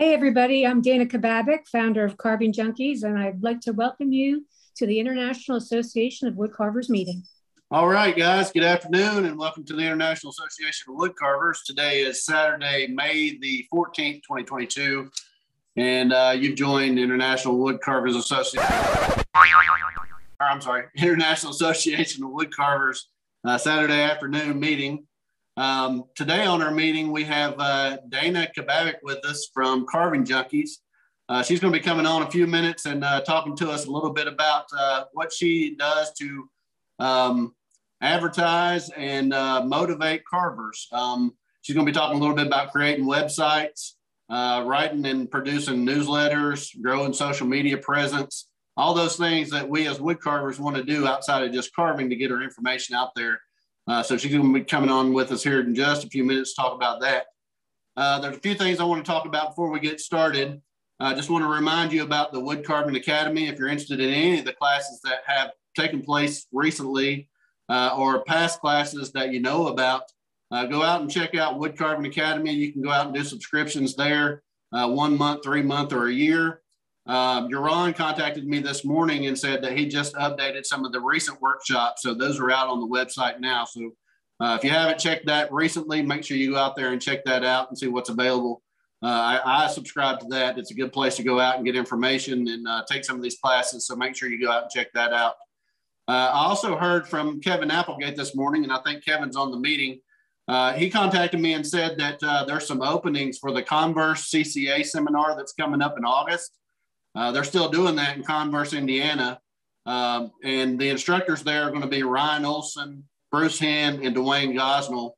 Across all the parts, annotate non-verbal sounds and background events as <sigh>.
Hey, everybody, I'm Dana Kababic, founder of Carving Junkies, and I'd like to welcome you to the International Association of Wood Carvers meeting. All right, guys, good afternoon, and welcome to the International Association of Wood Carvers. Today is Saturday, May the 14th, 2022, and uh, you've joined International Wood Carvers Association. I'm sorry, <laughs> International Association of Woodcarvers uh, Saturday afternoon meeting. Um, today on our meeting, we have uh, Dana Kabavic with us from Carving Junkies. Uh, she's going to be coming on a few minutes and uh, talking to us a little bit about uh, what she does to um, advertise and uh, motivate carvers. Um, she's going to be talking a little bit about creating websites, uh, writing and producing newsletters, growing social media presence, all those things that we as wood carvers want to do outside of just carving to get our information out there uh, so she's going to be coming on with us here in just a few minutes to talk about that. Uh, there's a few things I want to talk about before we get started. I just want to remind you about the Wood Carving Academy. If you're interested in any of the classes that have taken place recently uh, or past classes that you know about, uh, go out and check out Wood Carving Academy. You can go out and do subscriptions there, uh, one month, three month, or a year. Um, Yaron contacted me this morning and said that he just updated some of the recent workshops. So those are out on the website now. So uh, if you haven't checked that recently, make sure you go out there and check that out and see what's available. Uh, I, I, subscribe to that. It's a good place to go out and get information and uh, take some of these classes. So make sure you go out and check that out. Uh, I also heard from Kevin Applegate this morning, and I think Kevin's on the meeting. Uh, he contacted me and said that uh, there's some openings for the Converse CCA seminar that's coming up in August. Uh, they're still doing that in Converse, Indiana. Um, and the instructors there are going to be Ryan Olson, Bruce Henn, and Dwayne Gosnell.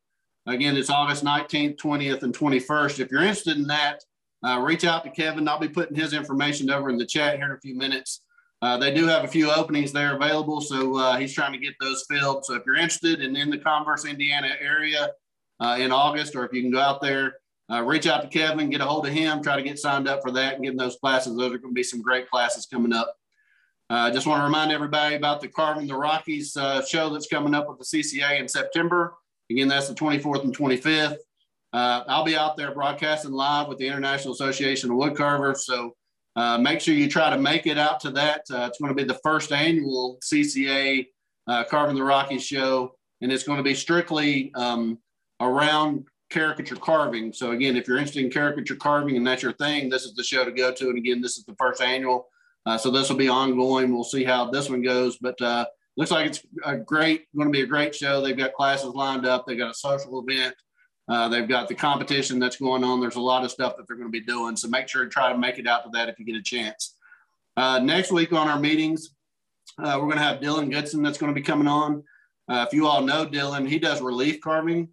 Again, it's August 19th, 20th, and 21st. If you're interested in that, uh, reach out to Kevin. I'll be putting his information over in the chat here in a few minutes. Uh, they do have a few openings there available, so uh, he's trying to get those filled. So if you're interested and in the Converse, Indiana area uh, in August, or if you can go out there, uh, reach out to Kevin, get a hold of him, try to get signed up for that and in those classes. Those are going to be some great classes coming up. I uh, just want to remind everybody about the Carving the Rockies uh, show that's coming up with the CCA in September. Again, that's the 24th and 25th. Uh, I'll be out there broadcasting live with the International Association of Woodcarvers. So uh, make sure you try to make it out to that. Uh, it's going to be the first annual CCA Carving the Rockies show, and it's going to be strictly um, around caricature carving. So again, if you're interested in caricature carving and that's your thing, this is the show to go to. And again, this is the first annual. Uh, so this will be ongoing. We'll see how this one goes, but uh, looks like it's a great, going to be a great show. They've got classes lined up. They've got a social event. Uh, they've got the competition that's going on. There's a lot of stuff that they're going to be doing. So make sure to try to make it out to that if you get a chance. Uh, next week on our meetings, uh, we're going to have Dylan Goodson that's going to be coming on. Uh, if you all know Dylan, he does relief carving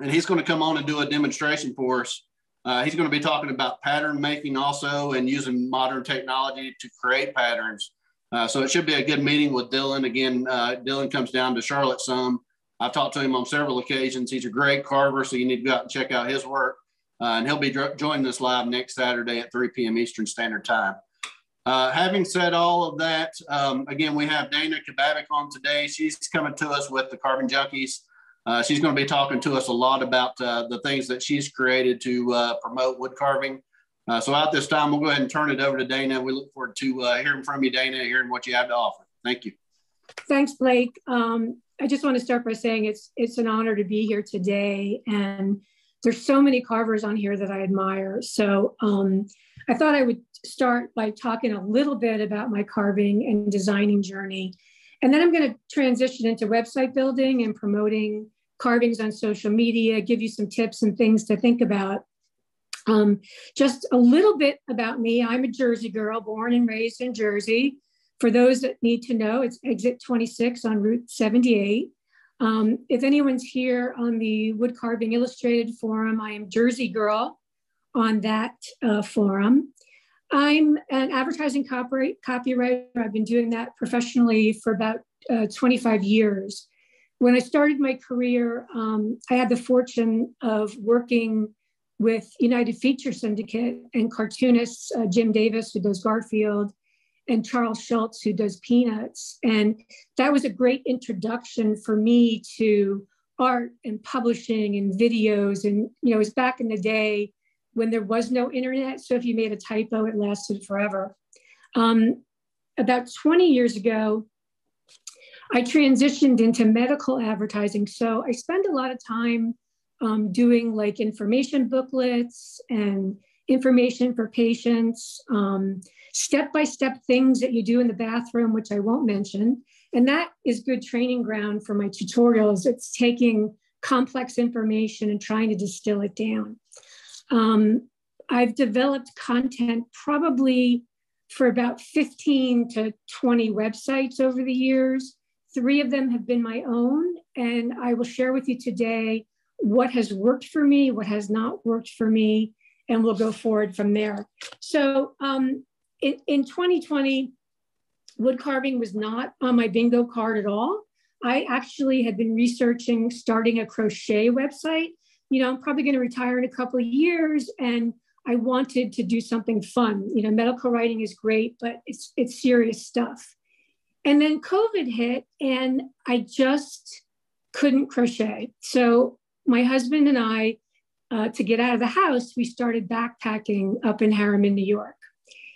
and he's going to come on and do a demonstration for us. Uh, he's going to be talking about pattern making also and using modern technology to create patterns. Uh, so it should be a good meeting with Dylan. Again, uh, Dylan comes down to Charlotte some. I've talked to him on several occasions. He's a great carver, so you need to go out and check out his work. Uh, and he'll be joining us live next Saturday at 3 p.m. Eastern Standard Time. Uh, having said all of that, um, again, we have Dana Kabavic on today. She's coming to us with the Carving Junkies. Uh, she's going to be talking to us a lot about uh, the things that she's created to uh, promote wood carving. Uh, so at this time, we'll go ahead and turn it over to Dana. We look forward to uh, hearing from you, Dana, hearing what you have to offer. Thank you. Thanks, Blake. Um, I just want to start by saying it's it's an honor to be here today, and there's so many carvers on here that I admire. So um, I thought I would start by talking a little bit about my carving and designing journey. And then I'm going to transition into website building and promoting carvings on social media, give you some tips and things to think about. Um, just a little bit about me. I'm a Jersey girl, born and raised in Jersey. For those that need to know, it's exit 26 on Route 78. Um, if anyone's here on the Wood Carving Illustrated forum, I am Jersey Girl on that uh, forum. I'm an advertising copy, copywriter. I've been doing that professionally for about uh, 25 years when I started my career, um, I had the fortune of working with United Feature Syndicate and cartoonists uh, Jim Davis, who does Garfield, and Charles Schulz, who does Peanuts. And that was a great introduction for me to art and publishing and videos. And, you know, it was back in the day when there was no internet. So if you made a typo, it lasted forever. Um, about 20 years ago, I transitioned into medical advertising. So I spend a lot of time um, doing like information booklets and information for patients, step by step things that you do in the bathroom, which I won't mention. And that is good training ground for my tutorials. It's taking complex information and trying to distill it down. Um, I've developed content probably for about 15 to 20 websites over the years. Three of them have been my own, and I will share with you today what has worked for me, what has not worked for me, and we'll go forward from there. So um, in, in 2020, wood carving was not on my bingo card at all. I actually had been researching starting a crochet website. You know, I'm probably going to retire in a couple of years and I wanted to do something fun. You know, medical writing is great, but it's it's serious stuff. And then COVID hit and I just couldn't crochet. So my husband and I, uh, to get out of the house, we started backpacking up in Harriman, New York.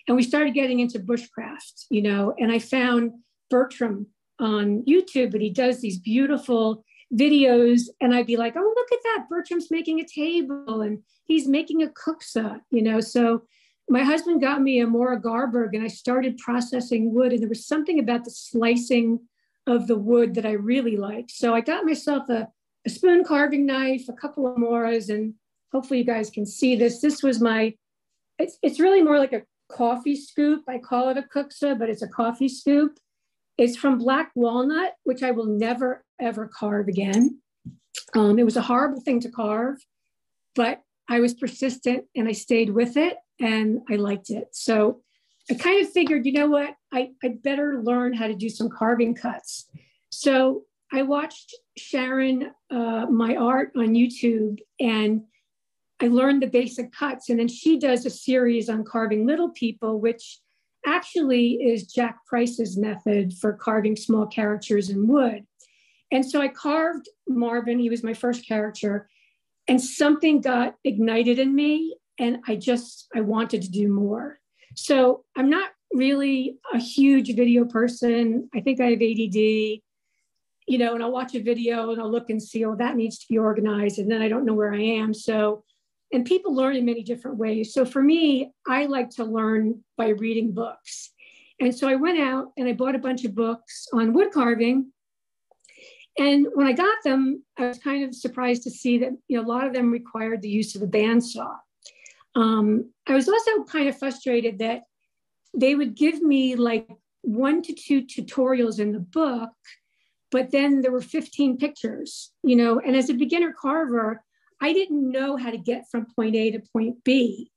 And we started getting into bushcraft, you know, and I found Bertram on YouTube, and he does these beautiful videos. And I'd be like, oh, look at that. Bertram's making a table and he's making a kuksa, you know. So my husband got me a Mora Garberg and I started processing wood. And there was something about the slicing of the wood that I really liked. So I got myself a, a spoon carving knife, a couple of Moras, and hopefully you guys can see this. This was my, it's, it's really more like a coffee scoop. I call it a kuksa, but it's a coffee scoop. It's from black walnut, which I will never, ever carve again. Um, it was a horrible thing to carve, but I was persistent and I stayed with it and I liked it. So I kind of figured, you know what, I, I better learn how to do some carving cuts. So I watched Sharon, uh, my art on YouTube, and I learned the basic cuts. And then she does a series on carving little people, which actually is Jack Price's method for carving small characters in wood. And so I carved Marvin, he was my first character, and something got ignited in me. And I just, I wanted to do more. So I'm not really a huge video person. I think I have ADD, you know, and I'll watch a video and I'll look and see, oh, that needs to be organized. And then I don't know where I am. So and people learn in many different ways. So for me, I like to learn by reading books. And so I went out and I bought a bunch of books on wood carving. And when I got them, I was kind of surprised to see that you know a lot of them required the use of a bandsaw. Um, I was also kind of frustrated that they would give me like one to two tutorials in the book, but then there were 15 pictures, you know, and as a beginner carver, I didn't know how to get from point A to point B.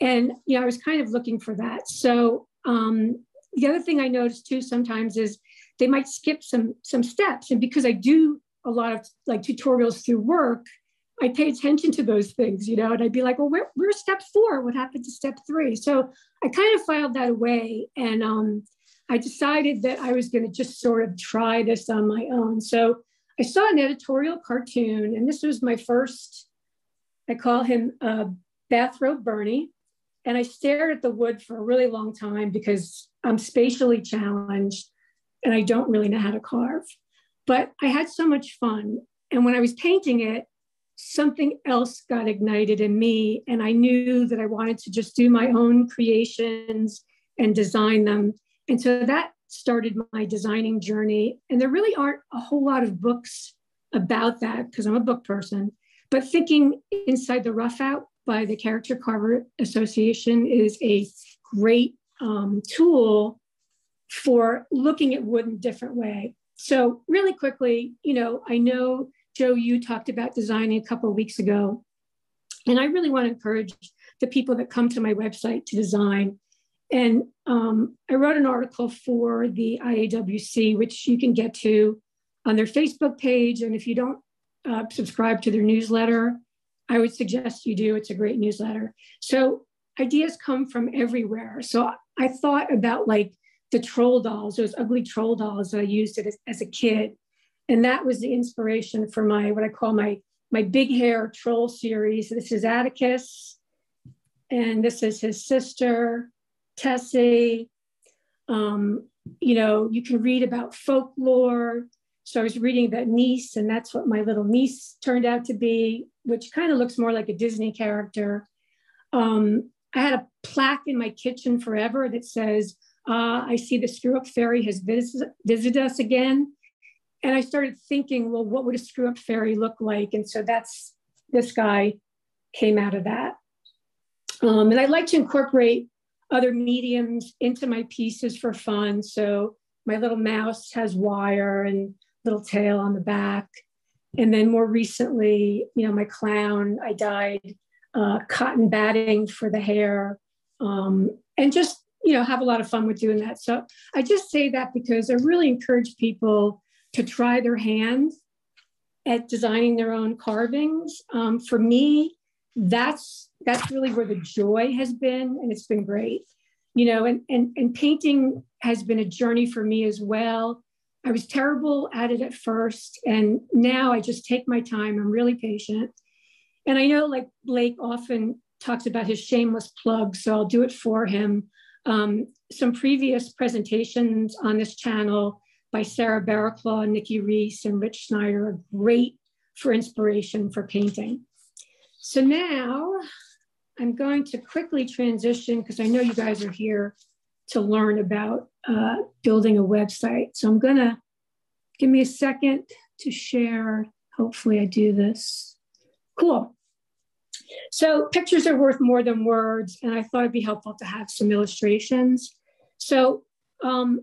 And you know, I was kind of looking for that. So um, the other thing I noticed too sometimes is they might skip some some steps. And because I do a lot of like tutorials through work, I pay attention to those things, you know, and I'd be like, well, where, where's step four? What happened to step three? So I kind of filed that away. And um, I decided that I was going to just sort of try this on my own. So I saw an editorial cartoon, and this was my first, I call him uh, Bathrobe Bernie. And I stared at the wood for a really long time because I'm spatially challenged and I don't really know how to carve. But I had so much fun. And when I was painting it, something else got ignited in me. And I knew that I wanted to just do my own creations and design them. And so that started my designing journey. And there really aren't a whole lot of books about that because I'm a book person. But thinking inside the rough out by the Character Carver Association is a great um, tool for looking at wood in a different way. So really quickly, you know, I know Joe, you talked about designing a couple of weeks ago, and I really want to encourage the people that come to my website to design and um, I wrote an article for the IAWC, which you can get to on their Facebook page. And if you don't uh, subscribe to their newsletter, I would suggest you do. It's a great newsletter. So ideas come from everywhere. So I thought about like the troll dolls, those ugly troll dolls that I used as, as a kid. And that was the inspiration for my, what I call my, my big hair troll series. This is Atticus and this is his sister, Tessie. Um, you know, you can read about folklore. So I was reading about nisse, and that's what my little nisse turned out to be, which kind of looks more like a Disney character. Um, I had a plaque in my kitchen forever that says, uh, I see the screw up fairy has vis- visited us again. And I started thinking, well, what would a screw up fairy look like? And so that's this guy came out of that. Um, and I like to incorporate other mediums into my pieces for fun. So my little mouse has wire and little tail on the back. And then more recently, you know, my clown, I dyed uh, cotton batting for the hair um, and just, you know, have a lot of fun with doing that. So I just say that because I really encourage people to try their hand at designing their own carvings. Um, for me, that's that's really where the joy has been, and it's been great. You know, and and and painting has been a journey for me as well. I was terrible at it at first, and now I just take my time. I'm really patient, and I know like Blake often talks about his shameless plug, so I'll do it for him. Um, some previous presentations on this channel by Sarah Barraclaw, Nikki Reese, and Rich Schneider are great for inspiration for painting. So now I'm going to quickly transition because I know you guys are here to learn about uh, building a website. So I'm gonna, give me a second to share. Hopefully I do this. Cool. So pictures are worth more than words, and I thought it'd be helpful to have some illustrations. So um,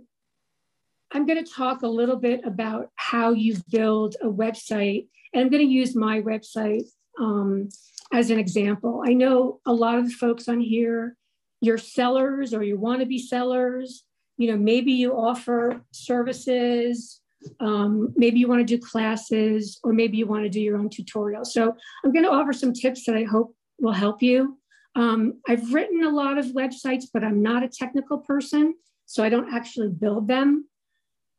I'm going to talk a little bit about how you build a website, and I'm going to use my website um, as an example. I know a lot of the folks on here, you're sellers or you want to be sellers. You know, maybe you offer services, um, maybe you want to do classes, or maybe you want to do your own tutorial. So I'm going to offer some tips that I hope will help you. Um, I've written a lot of websites, but I'm not a technical person, so I don't actually build them.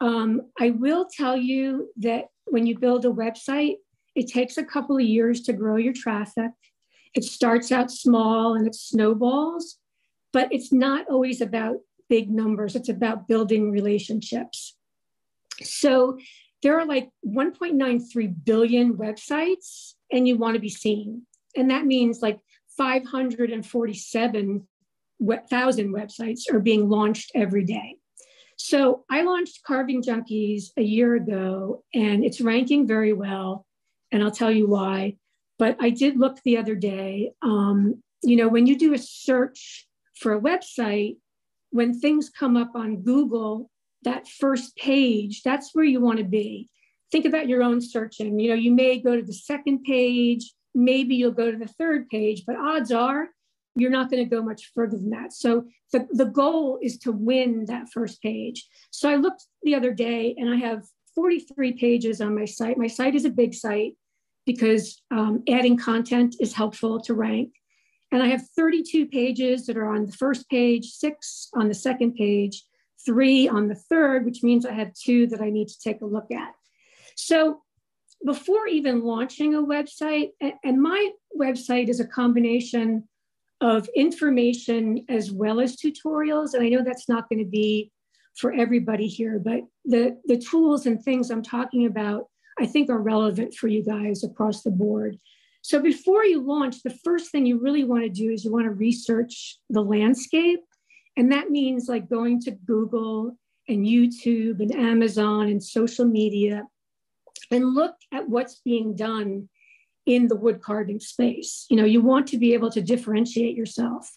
Um, I will tell you that when you build a website, it takes a couple of years to grow your traffic. It starts out small and it snowballs, but it's not always about big numbers. It's about building relationships. So there are like 1.93 billion websites, and you want to be seen. And that means like 547,000 websites are being launched every day. So I launched Carving Junkies a year ago, and it's ranking very well. And I'll tell you why. But I did look the other day. Um, you know, when you do a search for a website, when things come up on Google, that first page, that's where you want to be. Think about your own searching. You know, you may go to the second page, maybe you'll go to the third page, but odds are you're not going to go much further than that. So the, the goal is to win that first page. So I looked the other day and I have 43 pages on my site. My site is a big site because um, adding content is helpful to rank. And I have 32 pages that are on the first page, six on the second page, three on the third, which means I have two that I need to take a look at. So before even launching a website, and my website is a combination of information as well as tutorials. And I know that's not going to be for everybody here, but the, the tools and things I'm talking about, I think are relevant for you guys across the board. So before you launch, the first thing you really want to do is you want to research the landscape. And that means like going to Google and YouTube and Amazon and social media and look at what's being done in the wood carving space. You know, you want to be able to differentiate yourself.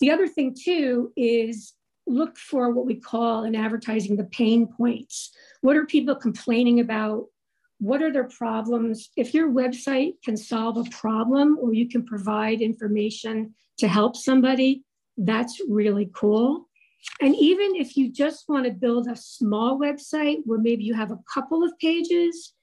The other thing too is look for what we call in advertising the pain points. What are people complaining about? What are their problems? If your website can solve a problem or you can provide information to help somebody, that's really cool. And even if you just want to build a small website where maybe you have a couple of pages,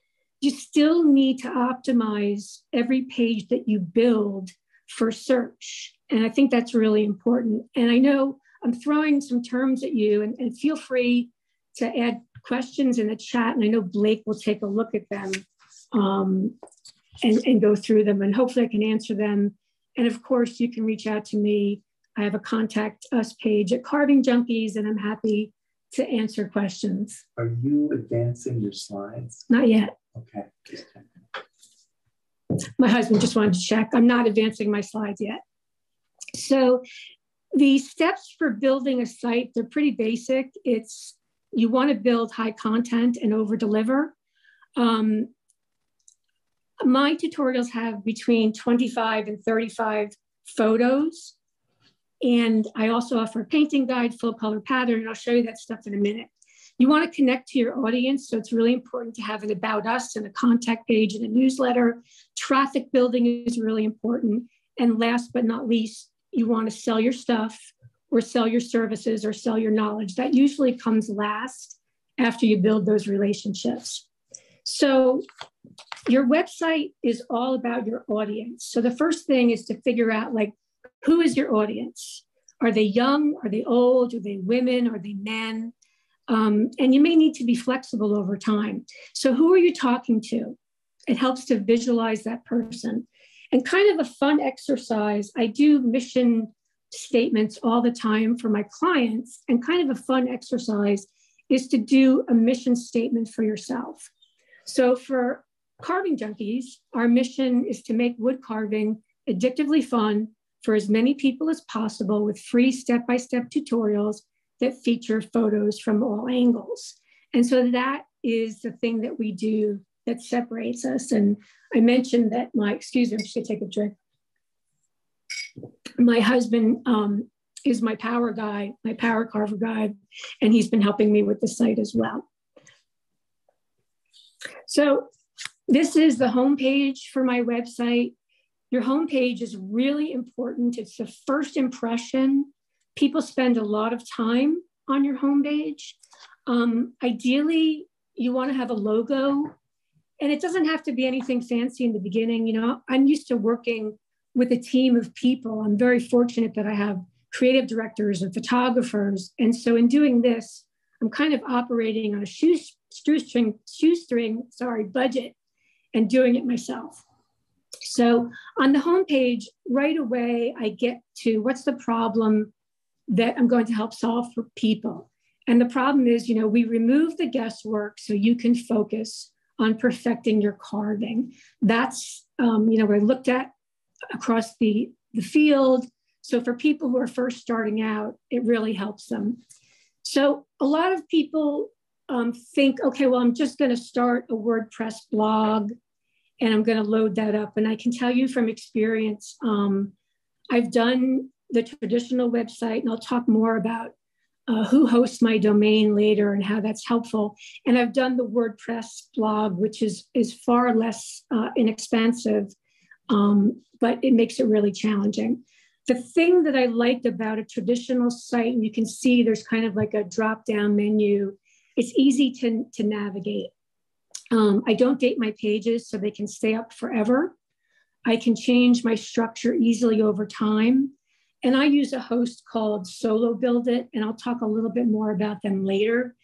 you still need to optimize every page that you build for search. And I think that's really important. And I know I'm throwing some terms at you, and, and feel free to add questions in the chat. And I know Blake will take a look at them um, and, and go through them. And hopefully I can answer them And of course, you can reach out to me. I have a contact us page at Carving Junkies, and I'm happy to answer questions. Are you advancing your slides? Not yet. Okay. My husband just wanted to check. I'm not advancing my slides yet. So the steps for building a site, they're pretty basic. It's you want to build high content and over deliver. Um, my tutorials have between 25 and 35 photos. And I also offer a painting guide, full color pattern, and I'll show you that stuff in a minute. You want to connect to your audience, so it's really important to have an about us and a contact page and a newsletter. Traffic building is really important. And last but not least, you want to sell your stuff or sell your services or sell your knowledge. That usually comes last after you build those relationships. So your website is all about your audience. So the first thing is to figure out like who is your audience? Are they young? Are they old? Are they women? Are they men? Um, and you may need to be flexible over time. So who are you talking to? It helps to visualize that person. And kind of a fun exercise, I do mission statements all the time for my clients. And kind of a fun exercise is to do a mission statement for yourself. So for carving junkies, our mission is to make wood carving addictively fun for as many people as possible with free step by step tutorials that feature photos from all angles. And so that is the thing that we do that separates us. And I mentioned that my, excuse me, I'm just gonna take a drink. My husband um, is my power guy, my power carver guy, and he's been helping me with the site as well. So this is the homepage for my website. Your homepage is really important. It's the first impression. People spend a lot of time on your homepage. Um, ideally, you want to have a logo, and it doesn't have to be anything fancy in the beginning. You know, I'm used to working with a team of people. I'm very fortunate that I have creative directors and photographers. And so, in doing this, I'm kind of operating on a shoestring, shoestring, sorry, budget and doing it myself. So on the homepage, right away, I get to what's the problem that I'm going to help solve for people. And the problem is, you know, we remove the guesswork so you can focus on perfecting your carving. That's, um, you know, I looked at across the, the field. So for people who are first starting out, it really helps them. So a lot of people um, think, okay, well, I'm just going to start a WordPress blog and I'm going to load that up. And I can tell you from experience, um, I've done the traditional website, and I'll talk more about uh, who hosts my domain later and how that's helpful. And I've done the WordPress blog, which is is far less uh, inexpensive, um, but it makes it really challenging. The thing that I liked about a traditional site, and you can see there's kind of like a drop down menu, it's easy to, to navigate. Um, I don't date my pages so they can stay up forever. I can change my structure easily over time. And I use a host called Solo Build It, and I'll talk a little bit more about them later.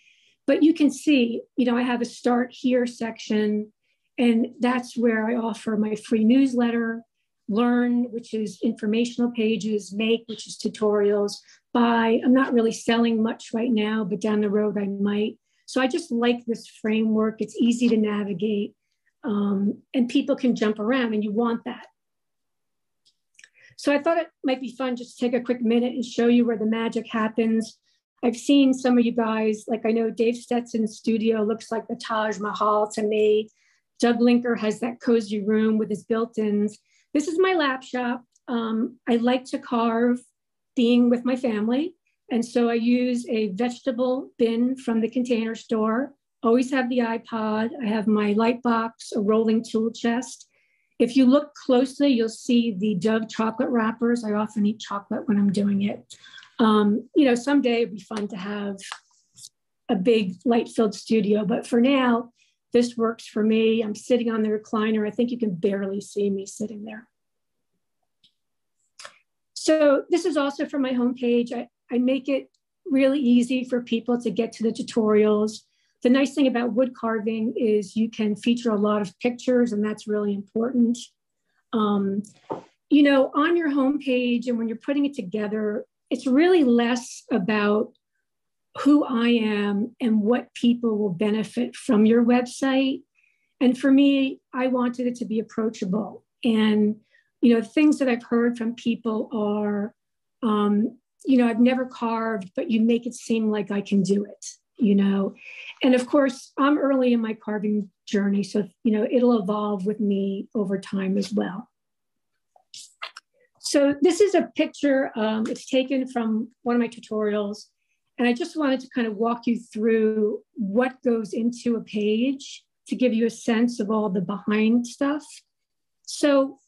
But you can see, you know, I have a start here section, and that's where I offer my free newsletter, Learn, which is informational pages, Make, which is tutorials, Buy. I'm not really selling much right now, but down the road I might. So I just like this framework. It's easy to navigate um, and people can jump around and you want that. So I thought it might be fun just to take a quick minute and show you where the magic happens. I've seen some of you guys, like I know Dave Stetson's studio looks like the Taj Mahal to me. Doug Linker has that cozy room with his built-ins. This is my lap shop. Um, I like to carve being with my family. And so I use a vegetable bin from the container store, always have the iPod. I have my light box, a rolling tool chest. If you look closely, you'll see the Dove chocolate wrappers. I often eat chocolate when I'm doing it. Um, you know, someday it'd be fun to have a big light filled studio, but for now, this works for me. I'm sitting on the recliner. I think you can barely see me sitting there. So this is also from my homepage. I, I make it really easy for people to get to the tutorials. The nice thing about wood carving is you can feature a lot of pictures and that's really important. Um, you know, on your homepage and when you're putting it together, it's really less about who I am and what people will benefit from your website. And for me, I wanted it to be approachable. And, you know, things that I've heard from people are, um, you know, I've never carved, but you make it seem like I can do it, you know. And of course, I'm early in my carving journey. So, you know, it'll evolve with me over time as well. So this is a picture, um, it's taken from one of my tutorials. And I just wanted to kind of walk you through what goes into a page to give you a sense of all the behind stuff. So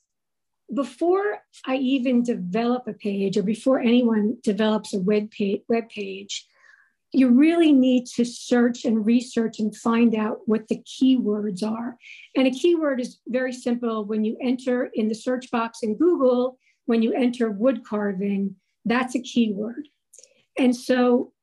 before I even develop a page or before anyone develops a web page, web page, you really need to search and research and find out what the keywords are. And a keyword is very simple. When you enter in the search box in Google, when you enter wood carving, that's a keyword. And so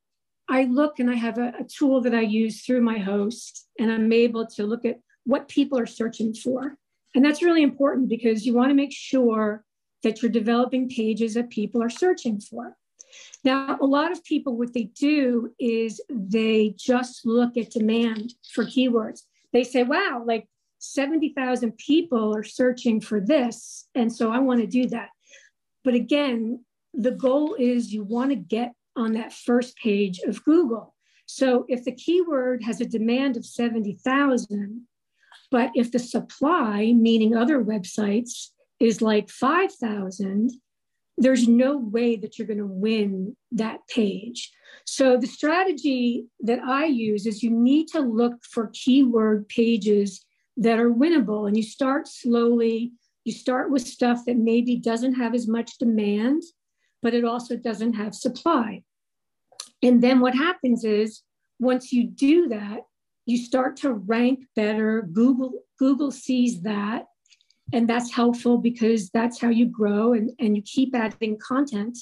I look and I have a, a, tool that I use through my host, and I'm able to look at what people are searching for. And that's really important because you want to make sure that you're developing pages that people are searching for. Now, a lot of people, what they do is they just look at demand for keywords. They say, wow, like 70,000 people are searching for this. And so I want to do that. But again, the goal is you want to get on that first page of Google. So if the keyword has a demand of 70,000, but if the supply, meaning other websites, is like 5,000, there's no way that you're going to win that page. So the strategy that I use is you need to look for keyword pages that are winnable and you start slowly you start with stuff that maybe doesn't have as much demand, but it also doesn't have supply. And then what happens is once you do that, you start to rank better. Google, Google sees that. And that's helpful because that's how you grow and, and you keep adding content.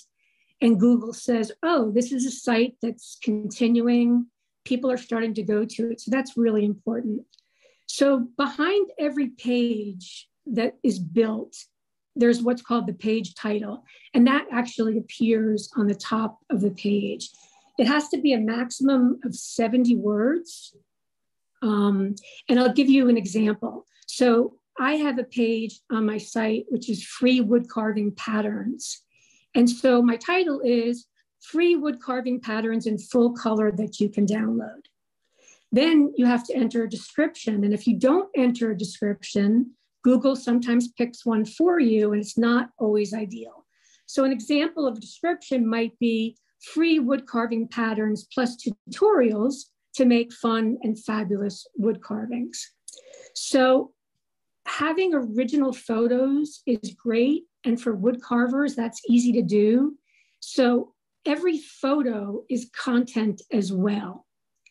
And Google says, oh, this is a site that's continuing. People are starting to go to it. So that's really important. So behind every page, that is built, there's what's called the page title, and that actually appears on the top of the page. It has to be a maximum of 70 words. Um, and I'll give you an example. So I have a page on my site, which is free wood carving patterns. And so my title is free wood carving patterns in full color that you can download. Then you have to enter a description. And if you don't enter a description, Google sometimes picks one for you and it's not always ideal. So an example of a description might be free wood carving patterns plus tutorials to make fun and fabulous wood carvings. So having original photos is great. And for wood carvers, that's easy to do. So every photo is content as well.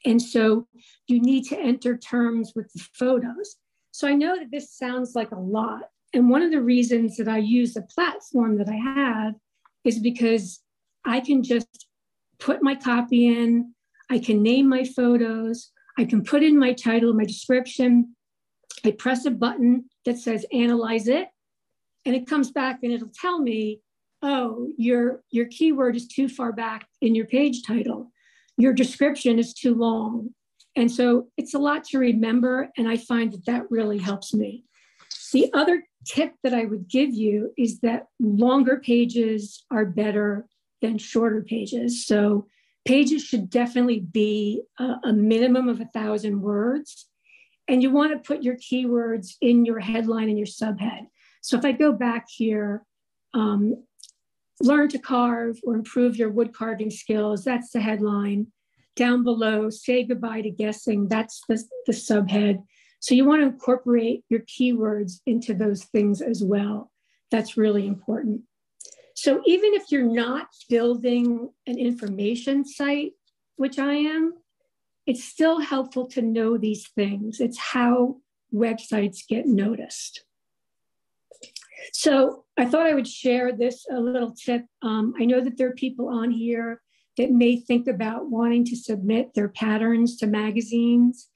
And so you need to enter terms with the photos. So I know that this sounds like a lot. And one of the reasons that I use the platform that I have is because I can just put my copy in, I can name my photos, I can put in my title, my description. I press a button that says analyze it, and it comes back and it'll tell me, oh, your, your keyword is too far back in your page title. Your description is too long. And so it's a lot to remember. And I find that that really helps me. The other tip that I would give you is that longer pages are better than shorter pages. So pages should definitely be a, a minimum of a thousand words. And you want to put your keywords in your headline and your subhead. So if I go back here, um, learn to carve or improve your wood carving skills, that's the headline down below, say goodbye to guessing, that's the, the subhead. So you want to incorporate your keywords into those things as well. That's really important. So even if you're not building an information site, which I am, it's still helpful to know these things. It's how websites get noticed. So I thought I would share this a little tip. Um, I know that there are people on here that may think about wanting to submit their patterns to magazines.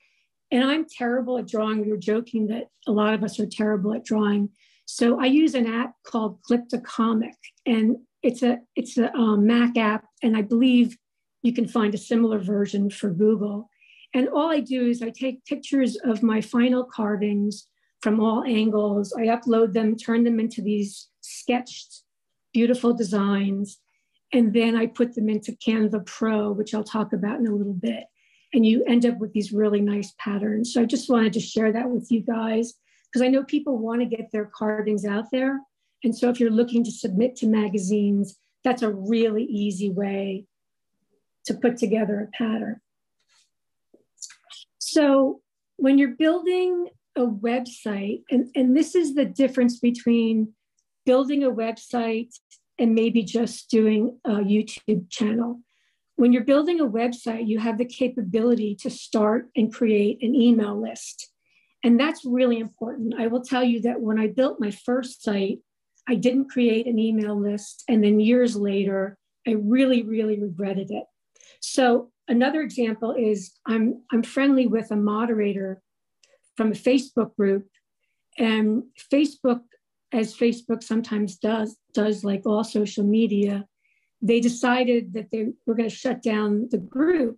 And I'm terrible at drawing. We were joking that a lot of us are terrible at drawing. So I use an app called Clip2Comic, and it's a it's a um, Mac app, and I believe you can find a similar version for Google. And all I do is I take pictures of my final carvings from all angles. I upload them, turn them into these sketched, beautiful designs, and then I put them into Canva Pro, which I'll talk about in a little bit. And you end up with these really nice patterns. So I just wanted to share that with you guys because I know people want to get their carvings out there. And so if you're looking to submit to magazines, that's a really easy way to put together a pattern. So when you're building a website, and, and this is the difference between building a website and maybe just doing a YouTube channel. When you're building a website, you have the capability to start and create an email list. And that's really important. I will tell you that when I built my first site, I didn't create an email list. And then years later, I really, really regretted it. So another example is I'm, I'm friendly with a moderator from a Facebook group and Facebook, as Facebook sometimes does, does like all social media, they decided that they were going to shut down the group.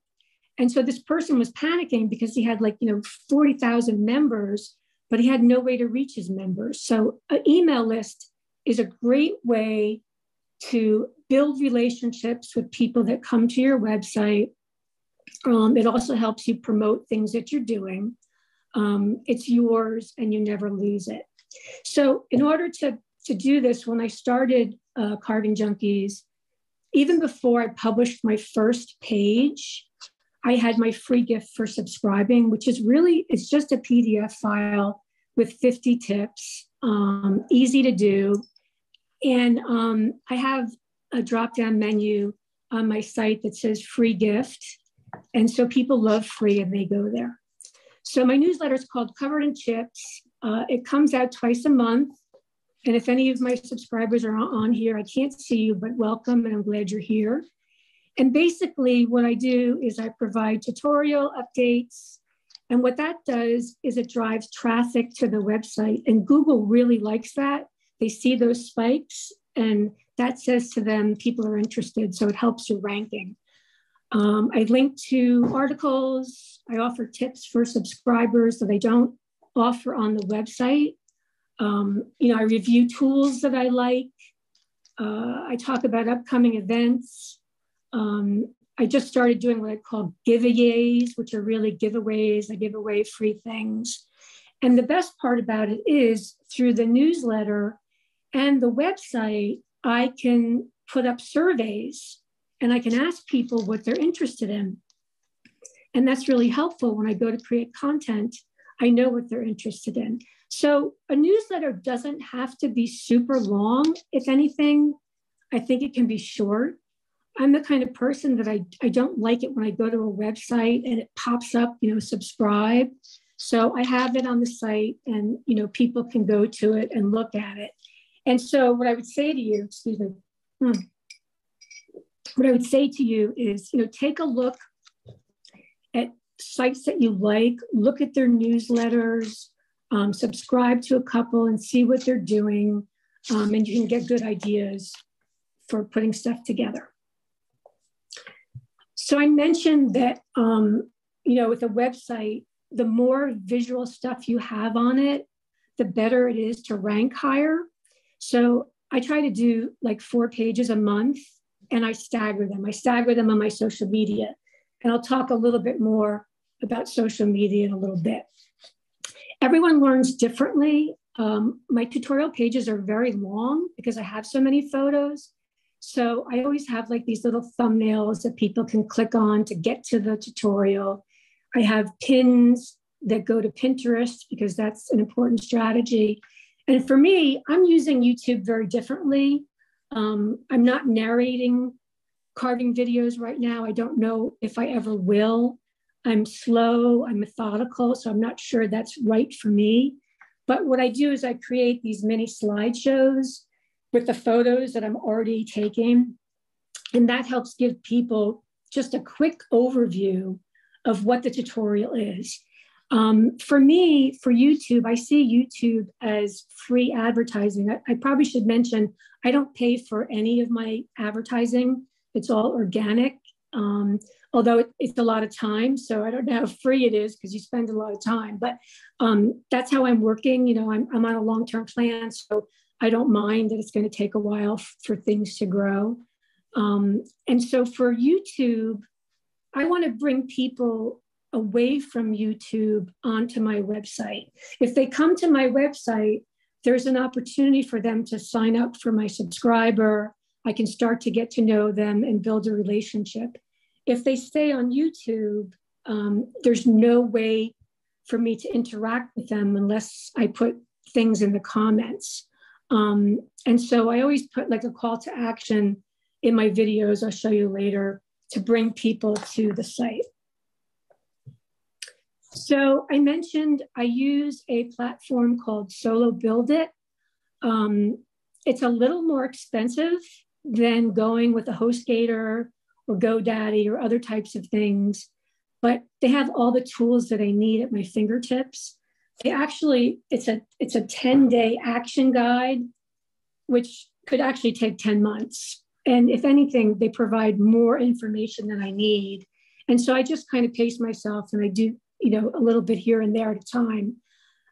And so this person was panicking because he had like, you know, 40,000 members, but he had no way to reach his members. So an email list is a great way to build relationships with people that come to your website. Um, it also helps you promote things that you're doing. Um, it's yours and you never lose it. So, in order to, to do this, when I started uh, Carving Junkies, even before I published my first page, I had my free gift for subscribing, which is really, it's just a PDF file with 50 tips, um, easy to do. And um, I have a drop down menu on my site that says free gift. And so people love free and they go there. So my newsletter is called Covered in Chips. Uh, it comes out twice a month. And if any of my subscribers are on here, I can't see you, but welcome and I'm glad you're here. And basically what I do is I provide tutorial updates. And what that does is it drives traffic to the website. And Google really likes that. They see those spikes and that says to them people are interested. So it helps your ranking. Um, i link to articles. I offer tips for subscribers that i don't offer on the website. Um, you know i review tools that i like. Uh, i talk about upcoming events um, i just started doing what i call giveaways which are really giveaways i give away free things and the best part about it is through the newsletter and the website, I can put up surveys and I can ask people what they're interested in. And that's really helpful when I go to create content. I know what they're interested in. So a newsletter doesn't have to be super long. If anything, I think it can be short. I'm the kind of person that I, I don't like it when I go to a website and it pops up, you know, subscribe. So I have it on the site and, you know, people can go to it and look at it. And so, what I would say to you, excuse me, hmm, what I would say to you is, you know, take a look at sites that you like, look at their newsletters, um, subscribe to a couple and see what they're doing. Um, and you can get good ideas for putting stuff together. So I mentioned that, um, you know, with a website, the more visual stuff you have on it, the better it is to rank higher. So I try to do like four pages a month and I stagger them. I stagger them on my social media. And I'll talk a little bit more about social media in a little bit. Everyone learns differently. Um, my tutorial pages are very long because I have so many photos. So I always have like these little thumbnails that people can click on to get to the tutorial. I have pins that go to Pinterest because that's an important strategy. And for me, I'm using YouTube very differently. Um, I'm not narrating carving videos right now. I don't know if I ever will. I'm slow, I'm methodical, so I'm not sure that's right for me. But what I do is I create these mini slideshows with the photos that I'm already taking. And that helps give people just a quick overview of what the tutorial is. Um, for me, for YouTube, I see YouTube as free advertising. I, I, probably should mention I don't pay for any of my advertising. It's all organic, um, although it, it's a lot of time. So I don't know how free it is because you spend a lot of time. But um, that's how I'm working. You know, I'm, I'm on a long term plan, so I don't mind that it's going to take a while f- for things to grow. Um, and so for YouTube, I want to bring people away from YouTube onto my website. If they come to my website, there's an opportunity for them to sign up for my subscriber. I can start to get to know them and build a relationship. If they stay on YouTube, um, there's no way for me to interact with them unless I put things in the comments. Um, and so I always put like a call to action in my videos, I'll show you later, to bring people to the site. So I mentioned I use a platform called Solo Build It. Um, it's a little more expensive than going with a HostGator or GoDaddy or other types of things, but they have all the tools that I need at my fingertips. They actually, it's a it's a 10-day action guide, which could actually take 10 months. And if anything, they provide more information than I need. And so I just kind of pace myself and I do you know, a little bit here and there at a time.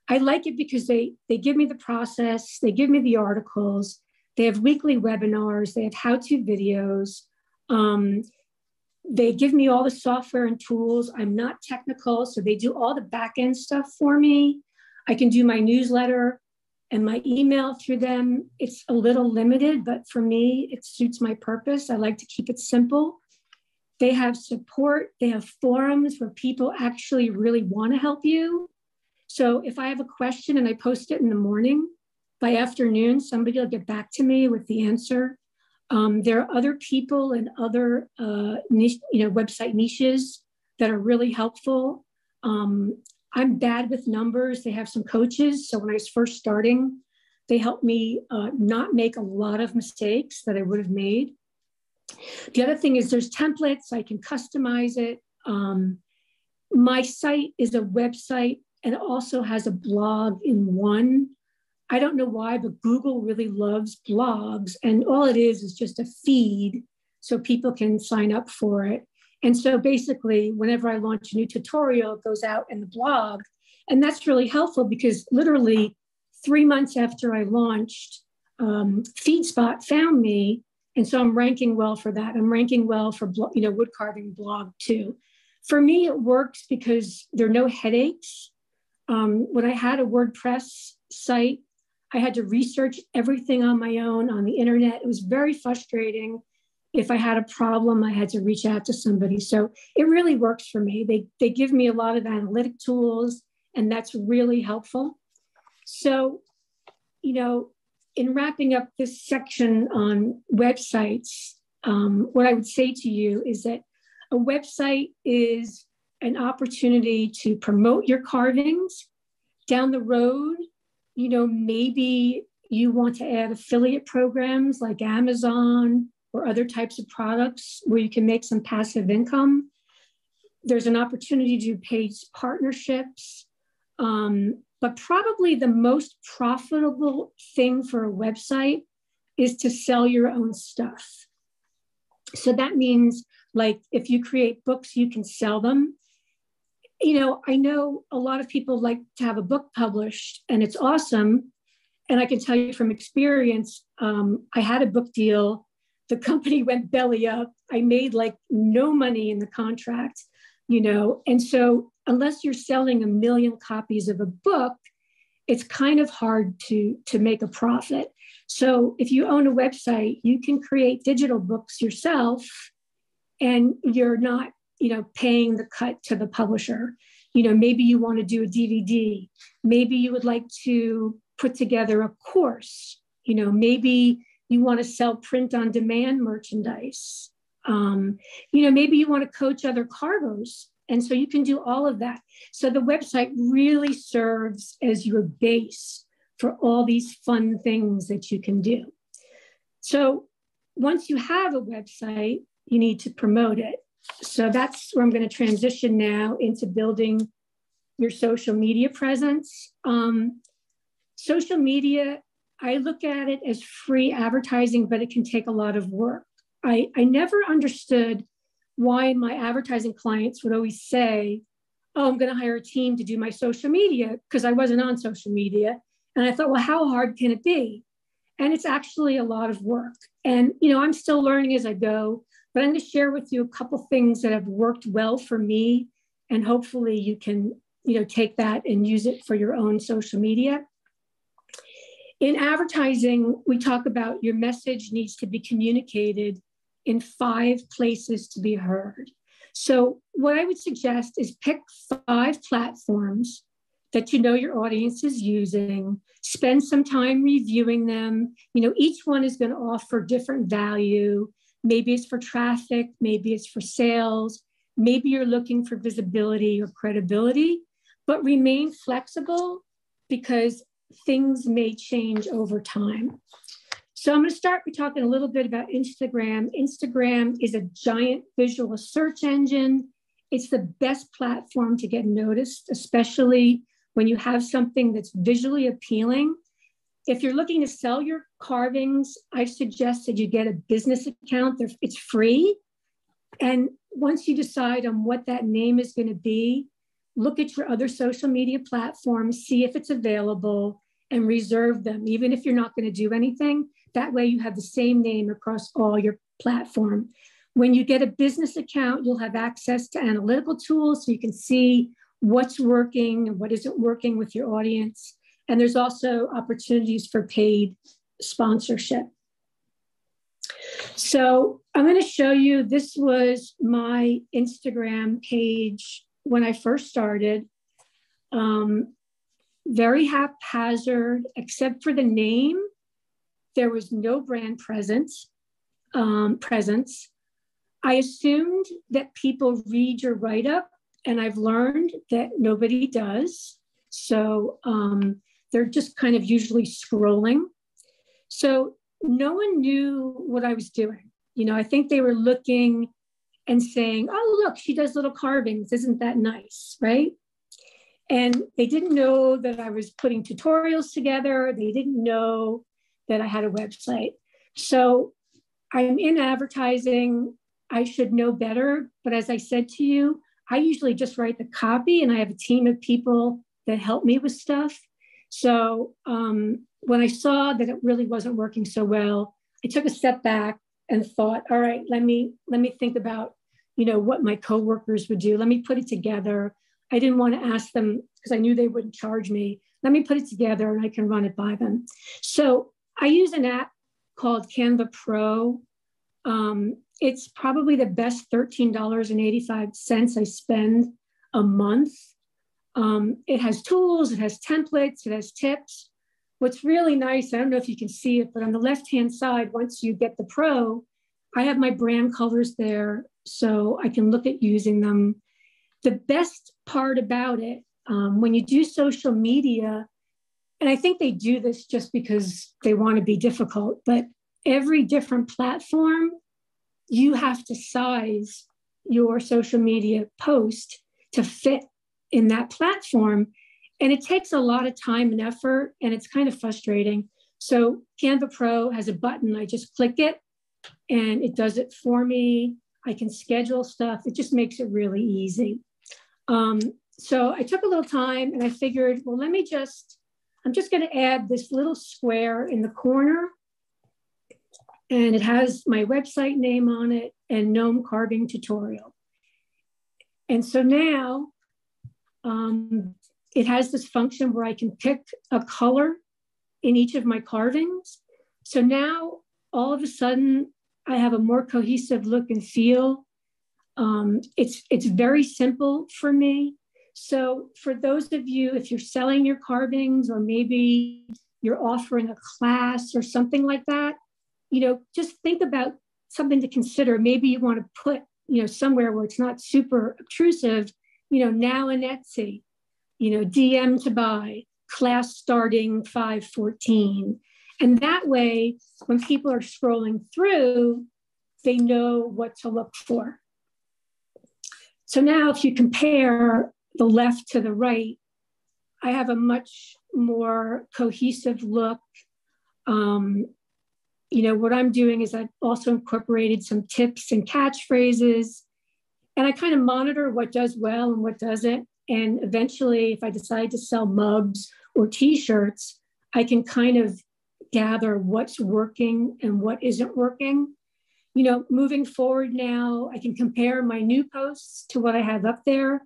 I like it because they they give me the process, they give me the articles, they have weekly webinars, they have how-to videos. Um, they give me all the software and tools. I'm not technical, so they do all the back end stuff for me. I can do my newsletter and my email through them. It's a little limited, but for me, it suits my purpose. I like to keep it simple. They have support, they have forums where people actually really want to help you. So if I have a question and I post it in the morning, by afternoon, somebody will get back to me with the answer. Um, there are other people and other uh, niche, you know, website niches that are really helpful. Um, I'm bad with numbers. They have some coaches. So when I was first starting, they helped me uh, not make a lot of mistakes that I would have made. The other thing is there's templates, I can customize it. Um, my site is a website and also has a blog in one. I don't know why, but Google really loves blogs. And all it is is just a feed so people can sign up for it. And so basically, whenever I launch a new tutorial, it goes out in the blog. And that's really helpful because literally three months after I launched, um, FeedSpot found me and so I'm ranking well for that. I'm ranking well for you know wood carving blog too. For me, it works because there are no headaches. Um, when I had a WordPress site, I had to research everything on my own on the internet. It was very frustrating. If I had a problem, I had to reach out to somebody. So it really works for me. They, they give me a lot of analytic tools, and that's really helpful. So, you know, in wrapping up this section on websites, um, what I would say to you is that a website is an opportunity to promote your carvings down the road. You know, maybe you want to add affiliate programs like Amazon or other types of products where you can make some passive income. There's an opportunity to do paid partnerships. Um, but probably the most profitable thing for a website is to sell your own stuff. So that means, like, if you create books, you can sell them. You know, I know a lot of people like to have a book published, and it's awesome. And I can tell you from experience, um, I had a book deal. The company <laughs> went belly up. I made like no money in the contract, you know. And so unless you're selling a million copies of a book, it's kind of hard to, to make a profit. So if you own a website, you can create digital books yourself and you're not, you know, paying the cut to the publisher. You know, maybe you want to do a DVD. Maybe you would like to put together a course. You know, maybe you want to sell print on demand merchandise. Um, you know, maybe you want to coach other carvers and so you can do all of that. So the website really serves as your base for all these fun things that you can do. So once you have a website, you need to promote it. So that's where I'm going to transition now into building your social media presence. Um, social media, I look at it as free advertising, but it can take a lot of work. I, I never understood why my advertising clients would always say, Oh, I'm going to hire a team to do my social media because I wasn't on social media. And I thought, well, how hard can it be? And it's actually a lot of work. And, you know, I'm still learning as I go, but I'm going to share with you a couple things that have worked well for me. And hopefully you can, you know, take that and use it for your own social media. In advertising, we talk about your message needs to be communicated in five places to be heard. So, what I would suggest is pick five platforms that you know your audience is using, spend some time reviewing them. You know, each one is going to offer different value. Maybe it's for traffic, maybe it's for sales, maybe you're looking for visibility or credibility, but remain flexible because things may change over time. So I'm going to start by talking a little bit about Instagram. Instagram is a giant visual search engine. It's the best platform to get noticed, especially when you have something that's visually appealing. If you're looking to sell your carvings, I suggest that you get a business account. It's free. And once you decide on what that name is going to be, look at your other social media platforms, see if it's available, and reserve them, even if you're not going to do anything. That way, you have the same name across all your platform. When you get a business account, you'll have access to analytical tools so you can see what's working and what isn't working with your audience. And there's also opportunities for paid sponsorship. So I'm going to show you, this was my Instagram page when I first started. Um, very haphazard, except for the name. There was no brand presence. Um, presence. I assumed that people read your write up and I've learned that nobody does. So um, they're just kind of usually scrolling. So no one knew what I was doing. You know, I think they were looking and saying, oh, look, she does little carvings. Isn't that nice? Right. And they didn't know that I was putting tutorials together. They didn't know that I had a website. So I'm in advertising. I should know better. But as I said to you, I usually just write the copy and I have a team of people that help me with stuff. So um, when I saw that it really wasn't working so well, I took a step back and thought, all right, let me let me think about, you know, what my coworkers would do. Let me put it together. I didn't want to ask them because I knew they wouldn't charge me. Let me put it together and I can run it by them. So I use an app called Canva Pro. Um, it's probably the best $13.85 I spend a month. Um, it has tools, it has templates, it has tips. What's really nice, I don't know if you can see it, but on the left hand side, once you get the Pro, I have my brand colors there so I can look at using them. The best part about it, um, when you do social media, and I think they do this just because they want to be difficult, but every different platform you have to size your social media post to fit in that platform. And it takes a lot of time and effort, and it's kind of frustrating. So, Canva Pro has a button, I just click it and it does it for me. I can schedule stuff, it just makes it really easy. Um, so, I took a little time and I figured, well, let me just, I'm just going to add this little square in the corner and it has my website name on it and gnome carving tutorial. And so now um, it has this function where I can pick a color in each of my carvings. So now all of a sudden I have a more cohesive look and feel. Um, it's, it's very simple for me. So for those of you, if you're selling your carvings or maybe you're offering a class or something like that, you know, just think about something to consider. Maybe you want to put, you know, somewhere where it's not super obtrusive, you know, now in Etsy, you know, DM to buy, class starting 514. And that way, when people are scrolling through, they know what to look for. So now if you compare the left to the right, I have a much more cohesive look. Um, you know, what I'm doing is I've also incorporated some tips and catchphrases, and I kind of monitor what does well and what doesn't. And eventually, if I decide to sell mugs or t shirts, I can kind of gather what's working and what isn't working. You know, moving forward now, I can compare my new posts to what I have up there.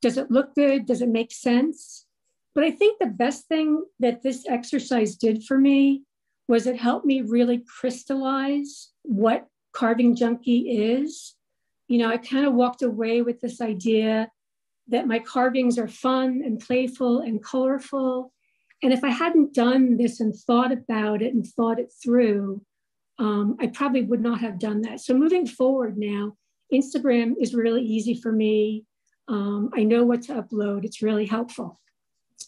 Does it look good? Does it make sense? But I think the best thing that this exercise did for me was it helped me really crystallize what carving junkie is. You know, I kind of walked away with this idea that my carvings are fun and playful and colorful. And if I hadn't done this and thought about it and thought it through, um, I probably would not have done that. So moving forward now, Instagram is really easy for me. Um, I know what to upload. It's really helpful.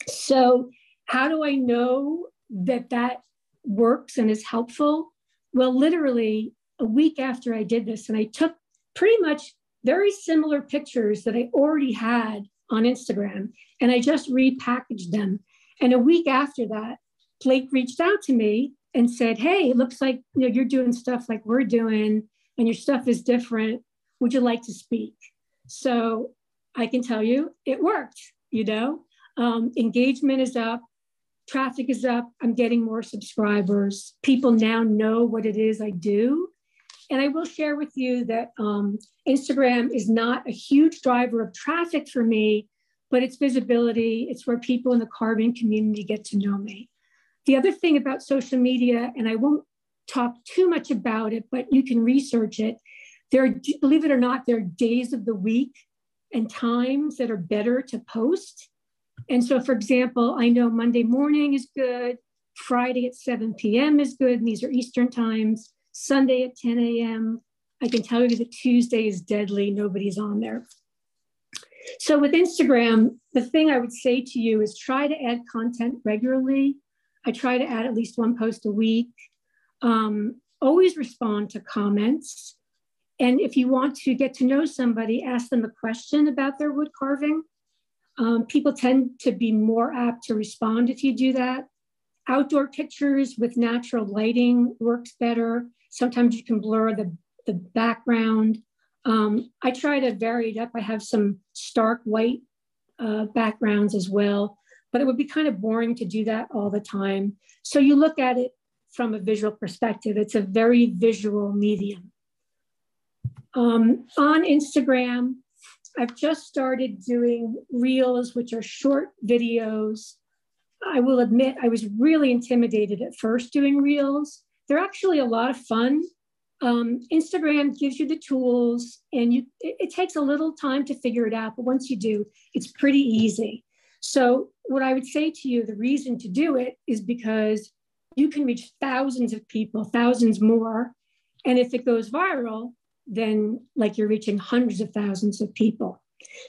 So how do I know that that works and is helpful? Well, literally a week after I did this, and I took pretty much very similar pictures that I already had on Instagram, and I just repackaged them. And a week after that, Blake reached out to me and said, "Hey, it looks like you know you're doing stuff like we're doing, and your stuff is different. Would you like to speak?" So I can tell you, it worked. You know, um, engagement is up traffic is up. I'm getting more subscribers. People now know what it is I do. And I will share with you that um, Instagram is not a huge driver of traffic for me, but it's visibility. It's where people in the carbon community get to know me. The other thing about social media, and I won't talk too much about it, but you can research it. There, believe it or not, there are days of the week and times that are better to post. And so, for example, I know Monday morning is good, Friday at 7 p.m. is good, and these are Eastern times, Sunday at 10 a.m. I can tell you that Tuesday is deadly, nobody's on there. So, with Instagram, the thing I would say to you is try to add content regularly. I try to add at least one post a week. Um, always respond to comments. And if you want to get to know somebody, ask them a question about their wood carving. Um, people tend to be more apt to respond if you do that. Outdoor pictures with natural lighting works better. Sometimes you can blur the, the background. Um, I try to vary it up. I have some stark white uh, backgrounds as well, but it would be kind of boring to do that all the time. So you look at it from a visual perspective. It's a very visual medium. Um, on Instagram, I've just started doing reels, which are short videos. I will admit I was really intimidated at first doing reels. They're actually a lot of fun. Um, Instagram gives you the tools, and you it, it takes a little time to figure it out, but once you do, it's pretty easy. So, what I would say to you, the reason to do it is because you can reach thousands of people, thousands more. And if it goes viral, then like you're reaching hundreds of thousands of people.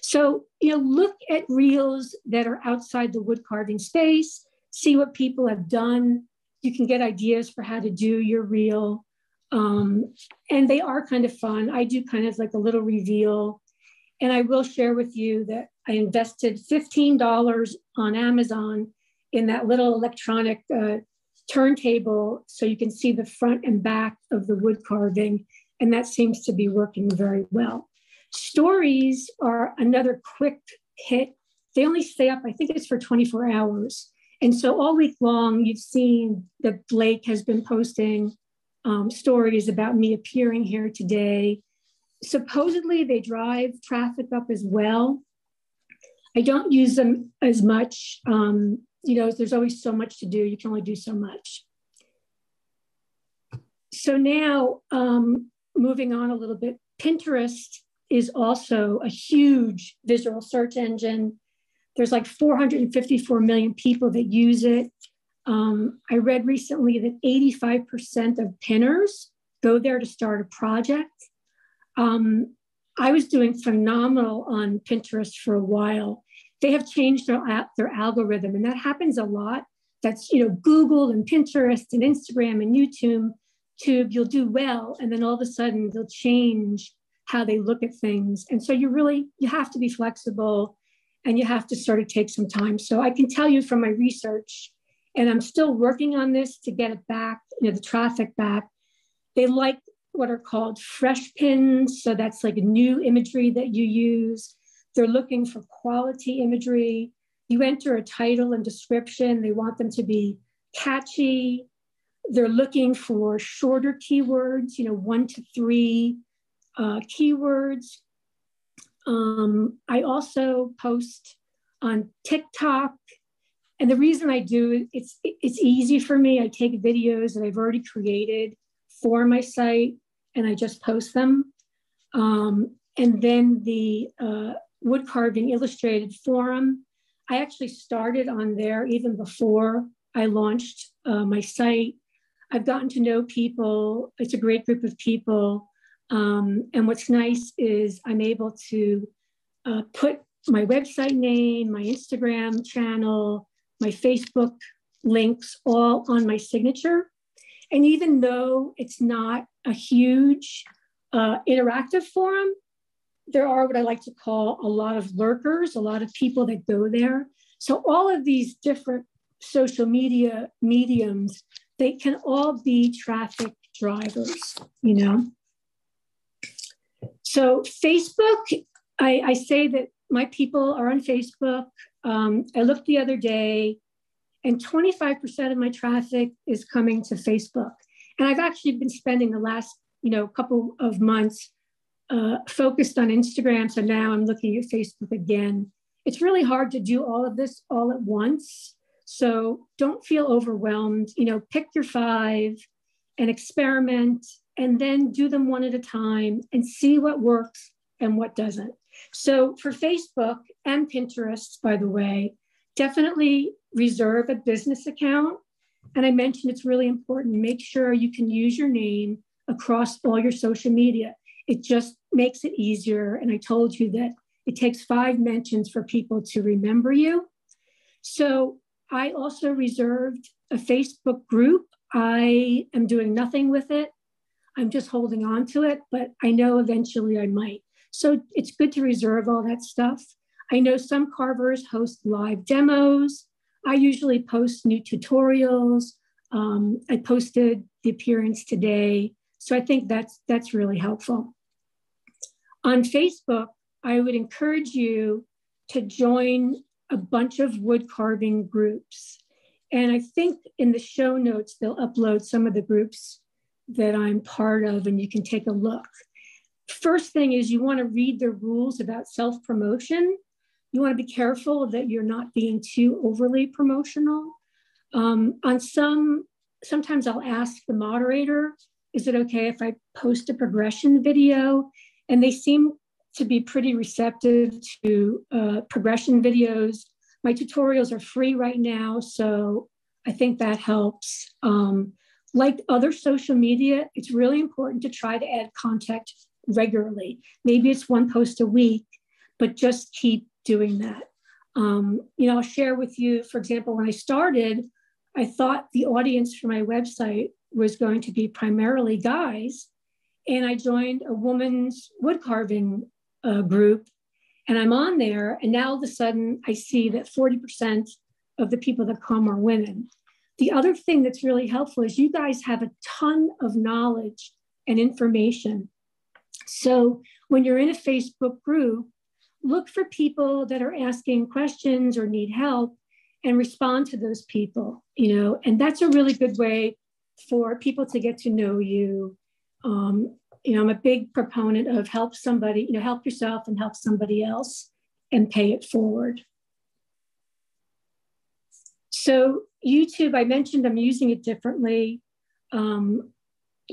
So, you know, look at reels that are outside the wood carving space, see what people have done. You can get ideas for how to do your reel. Um, and they are kind of fun. I do kind of like a little reveal. And I will share with you that I invested $15 on Amazon in that little electronic uh, turntable so you can see the front and back of the wood carving and that seems to be working very well. Stories are another quick hit. They only stay up, I think it's for 24 hours. And so all week long, you've seen that Blake has been posting um, stories about me appearing here today. Supposedly, they drive traffic up as well. I don't use them as much. Um, you know, there's always so much to do. You can only do so much. So now, um, moving on a little bit, Pinterest is also a huge visual search engine. There's like 454 million people that use it. Um, I read recently that 85% of pinners go there to start a project. Um, I was doing phenomenal on Pinterest for a while. They have changed their, their algorithm, and that happens a lot. That's you know Google and Pinterest and Instagram and YouTube tube, you'll do well, and then all of a sudden they'll change how they look at things. And so you really you have to be flexible and you have to sort of take some time. So I can tell you from my research, and I'm still working on this to get it back, you know, the traffic back. They like what are called fresh pins. So that's like new imagery that you use. They're looking for quality imagery. You enter a title and description, they want them to be catchy. They're looking for shorter keywords, you know, one to three uh, keywords. Um, I also post on TikTok. And the reason I do it, it's it's easy for me. I take videos that I've already created for my site and I just post them. Um, and then the uh, wood carving illustrated forum, I actually started on there even before I launched uh, my site. I've gotten to know people. It's a great group of people. Um, and what's nice is I'm able to uh, put my website name, my Instagram channel, my Facebook links all on my signature. And even though it's not a huge uh, interactive forum, there are what I like to call a lot of lurkers, a lot of people that go there. So all of these different social media mediums, they can all be traffic drivers, you know? So Facebook, I, I say that my people are on Facebook. Um, I looked the other day and 25% of my traffic is coming to Facebook. And I've actually been spending the last, you know, couple of months uh, focused on Instagram. So now I'm looking at Facebook again. It's really hard to do all of this all at once. So don't feel overwhelmed. You know, pick your five and experiment and then do them one at a time and see what works and what doesn't. So for Facebook and Pinterest, by the way, definitely reserve a business account. And I mentioned it's really important. Make sure you can use your name across all your social media. It just makes it easier. And I told you that it takes five mentions for people to remember you. So I also reserved a Facebook group. I am doing nothing with it. I'm just holding on to it, but I know eventually I might. So it's good to reserve all that stuff. I know some carvers host live demos. I usually post new tutorials. Um, I posted the appearance today. So I think that's, that's really helpful. On Facebook, I would encourage you to join a bunch of wood carving groups. And I think in the show notes, they'll upload some of the groups that I'm part of, and you can take a look. First thing is you want to read the rules about self promotion you want to be careful that you're not being too overly promotional. Um, on some, sometimes I'll ask the moderator, is it okay if I post a progression video? And they seem to be pretty receptive to uh, progression videos. My tutorials are free right now, so I think that helps. Um, like other social media, it's really important to try to add content regularly. Maybe it's one post a week, but just keep doing that. Um, you know, I'll share with you, for example, when I started, I thought the audience for my website was going to be primarily guys. And I joined a woman's wood carving uh, group, and I'm on there. And now all of a sudden, I see that 40% of the people that come are women. The other thing that's really helpful is you guys have a ton of knowledge and information. So when you're in a Facebook group, look for people that are asking questions or need help and respond to those people, you know, and that's a really good way for people to get to know you. Um, you know, I'm a big proponent of help somebody, you know, help yourself and help somebody else and pay it forward. So YouTube, I mentioned I'm using it differently. Um,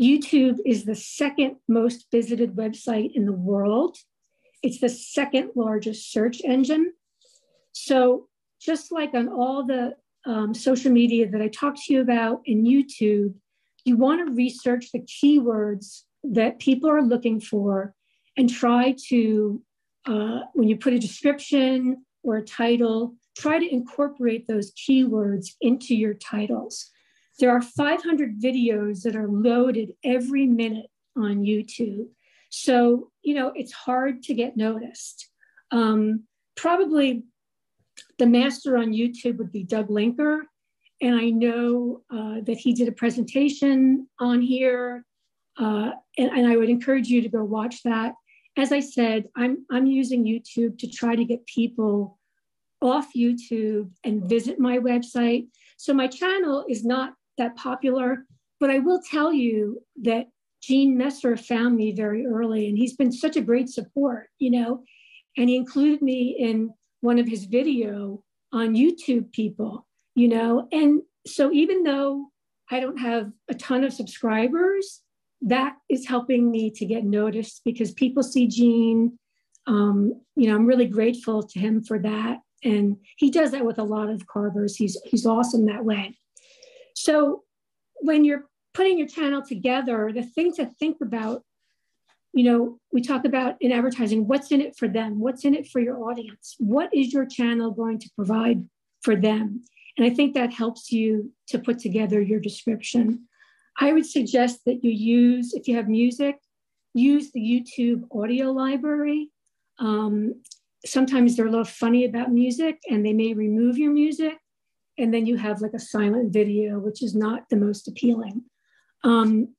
YouTube is the second most visited website in the world. It's the second largest search engine. So just like on all the um, social media that I talked to you about in YouTube, you want to research the keywords that people are looking for and try to, uh, when you put a description or a title, try to incorporate those keywords into your titles. There are 500 videos that are loaded every minute on YouTube. So, you know, it's hard to get noticed. Um, probably the master on YouTube would be Doug Linker. And I know uh, that he did a presentation on here. Uh, and, and I would encourage you to go watch that. As I said, I'm, I'm using YouTube to try to get people off YouTube and visit my website. So my channel is not that popular, but I will tell you that Gene Messer found me very early and he's been such a great support, you know, and he included me in one of his video on YouTube people, you know, and so even though I don't have a ton of subscribers, that is helping me to get noticed because people see Gene. Um, you know, I'm really grateful to him for that. And he does that with a lot of carvers. He's he's awesome that way. So when you're putting your channel together, the thing to think about, you know, we talk about in advertising, what's in it for them? What's in it for your audience? What is your channel going to provide for them? And I think that helps you to put together your description. I would suggest that you use, if you have music, use the YouTube audio library. Um, sometimes they're a little funny about music and they may remove your music and then you have like a silent video, which is not the most appealing. Um,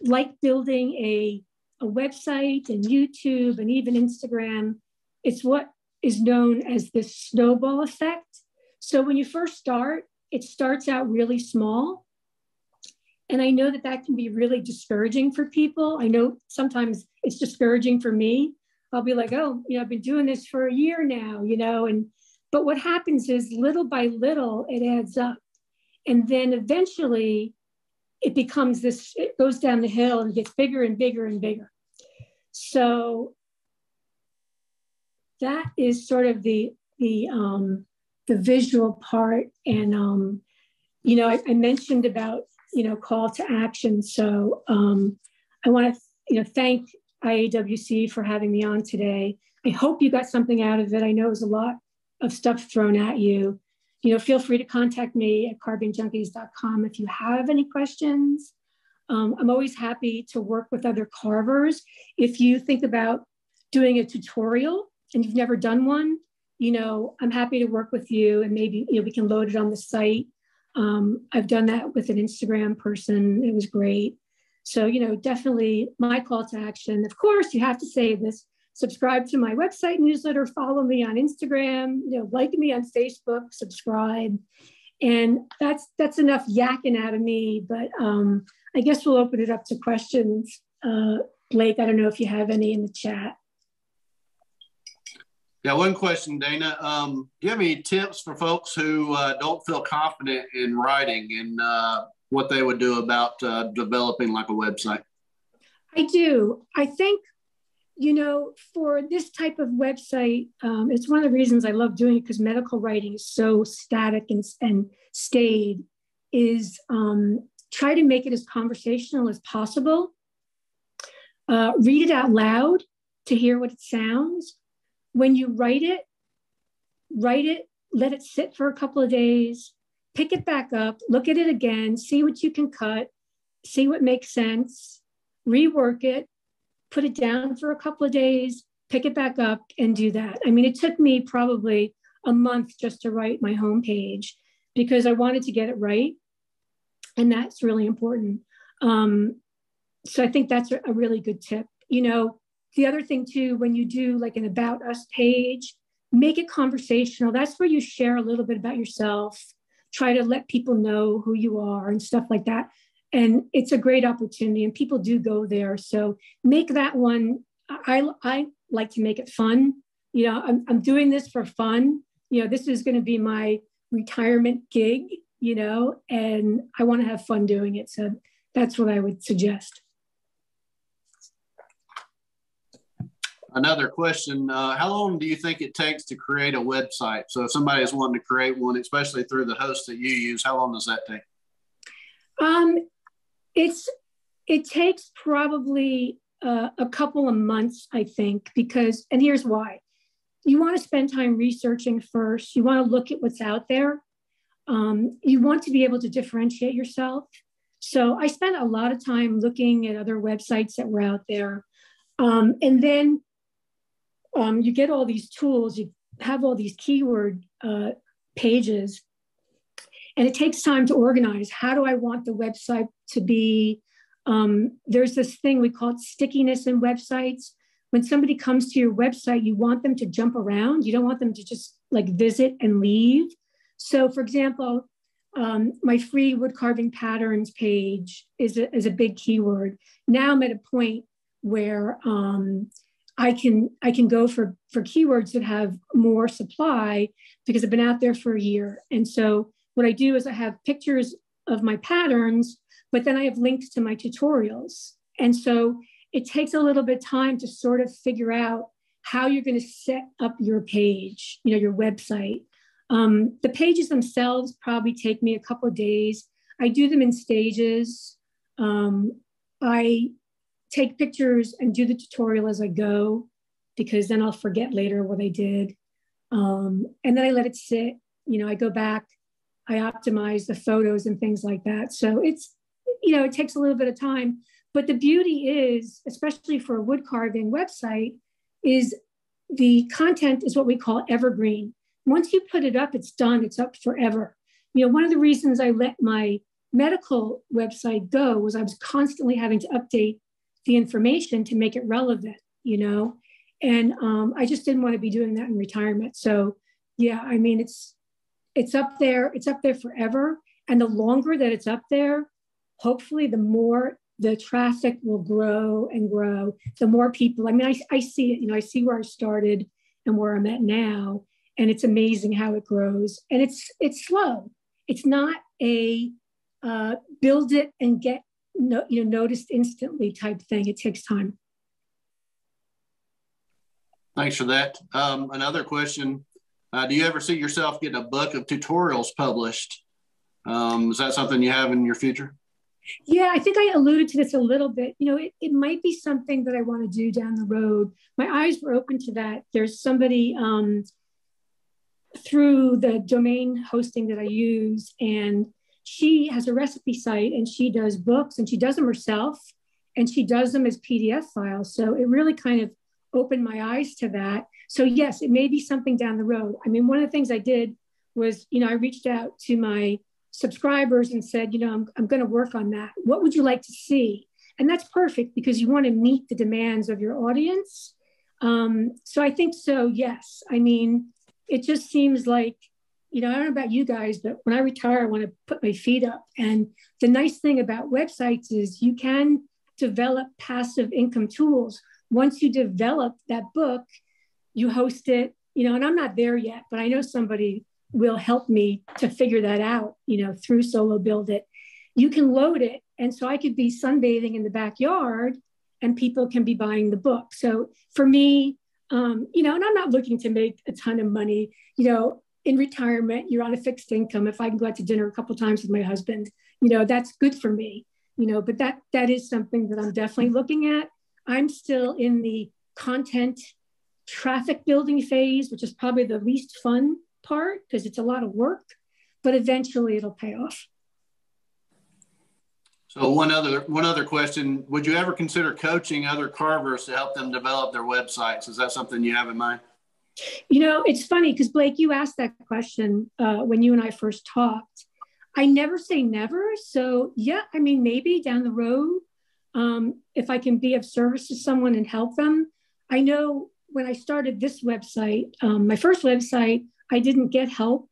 like building a, a website and YouTube and even Instagram, it's what is known as the snowball effect. So when you first start, it starts out really small. And I know that that can be really discouraging for people. I know sometimes it's discouraging for me. I'll be like, oh, you know, I've been doing this for a year now, you know, and but what happens is little by little, it adds up. And then eventually it becomes this, it goes down the hill and gets bigger and bigger and bigger. So that is sort of the, the, um, the visual part. And, um, you know, I, I mentioned about, you know, call to action. So um, I want to, you know, thank IAWC for having me on today. I hope you got something out of it. I know it was a lot of stuff thrown at you, you know, feel free to contact me at carvingjunkies.com if you have any questions. Um, I'm always happy to work with other carvers. If you think about doing a tutorial and you've never done one, you know, I'm happy to work with you and maybe you know, we can load it on the site. Um, I've done that with an Instagram person. It was great. So, you know, definitely my call to action. Of course, you have to say this subscribe to my website newsletter, follow me on Instagram, you know, like me on Facebook, subscribe. And that's that's enough yakking out of me, but um, I guess we'll open it up to questions. Uh, Blake, I don't know if you have any in the chat. Yeah, one question, Dana. Um, do you have any tips for folks who uh, don't feel confident in writing and uh, what they would do about uh, developing like a website? I do. I think you know, for this type of website, um, it's one of the reasons I love doing it because medical writing is so static and, and staid, is um, try to make it as conversational as possible. Uh, read it out loud to hear what it sounds. When you write it, write it, let it sit for a couple of days, pick it back up, look at it again, see what you can cut, see what makes sense, rework it, put it down for a couple of days, pick it back up, and do that. I mean, it took me probably a month just to write my homepage because I wanted to get it right. And that's really important. Um, so I think that's a really good tip. You know, the other thing too, when you do like an about us page, make it conversational. That's where you share a little bit about yourself, try to let people know who you are and stuff like that. And it's a great opportunity and people do go there. So make that one i i like to make it fun. You know i'm, I'm doing this for fun. You know this is going to be my retirement gig you know and i want to have fun doing it. So that's what i would suggest another question uh, how long do you think it takes to create a website so if somebody is wanting to create one especially through the host that you use how long does that take um, it's it takes probably uh, a couple of months, I think, because and here's why: you want to spend time researching first. You want to look at what's out there. Um, you want to be able to differentiate yourself. So I spent a lot of time looking at other websites that were out there, um, and then um, you get all these tools. You have all these keyword uh, pages. And it takes time to organize. How do I want the website to be? Um, there's this thing we call it stickiness in websites. When somebody comes to your website, you want them to jump around. You don't want them to just like visit and leave. So, for example, um, my free wood carving patterns page is a, is a big keyword. Now I'm at a point where um, I can I can go for for keywords that have more supply because I've been out there for a year. And so what I do is I have pictures of my patterns, but then I have links to my tutorials. And so it takes a little bit of time to sort of figure out how you're going to set up your page, you know, your website. Um, the pages themselves probably take me a couple of days. I do them in stages. Um, I take pictures and do the tutorial as I go because then I'll forget later what I did. Um, and then I let it sit. You know, I go back, I optimize the photos and things like that. So it's, you know, it takes a little bit of time. But the beauty is, especially for a wood carving website, is the content is what we call evergreen. Once you put it up, it's done, it's up forever. You know, one of the reasons I let my medical website go was I was constantly having to update the information to make it relevant, you know? And um, I just didn't want to be doing that in retirement. So yeah, I mean, it's, it's up there, it's up there forever. And the longer that it's up there, hopefully the more the traffic will grow and grow. The more people, I mean, I, I see it, you know, I see where I started and where I'm at now. And it's amazing how it grows. And it's it's slow. It's not a uh, build it and get no, you know noticed instantly type thing. It takes time. Thanks for that. Um, another question: uh, Do you ever see yourself getting a book of tutorials published? Um, is that something you have in your future? Yeah, I think I alluded to this a little bit. You know, it, it might be something that I want to do down the road. My eyes were open to that. There's somebody um, through the domain hosting that I use, and she has a recipe site and she does books and she does them herself and she does them as PDF files. So it really kind of opened my eyes to that. So yes, it may be something down the road. I mean, one of the things I did was, you know, I reached out to my subscribers and said, you know, I'm, I'm going to work on that. What would you like to see? And that's perfect because you want to meet the demands of your audience. Um, so I think so, yes. I mean, it just seems like you know, I don't know about you guys, but when I retire, I want to put my feet up. And the nice thing about websites is you can develop passive income tools. Once you develop that book, you host it, you know, and I'm not there yet, but I know somebody will help me to figure that out, you know, through Solo Build It. You can load it. And so I could be sunbathing in the backyard and people can be buying the book. So for me, um, you know, and I'm not looking to make a ton of money. You know, in retirement, you're on a fixed income. If I can go out to dinner a couple times with my husband, you know, that's good for me, you know, but that that is something that I'm definitely looking at. I'm still in the content traffic building phase, which is probably the least fun part because it's a lot of work, but eventually it'll pay off. So one other one other question: Would you ever consider coaching other carvers to help them develop their websites? Is that something you have in mind? You know, it's funny because Blake, you asked that question uh, when you and I first talked. I never say never. So, yeah, I mean, maybe down the road, um, if I can be of service to someone and help them. I know when I started this website, um, my first website, I didn't get help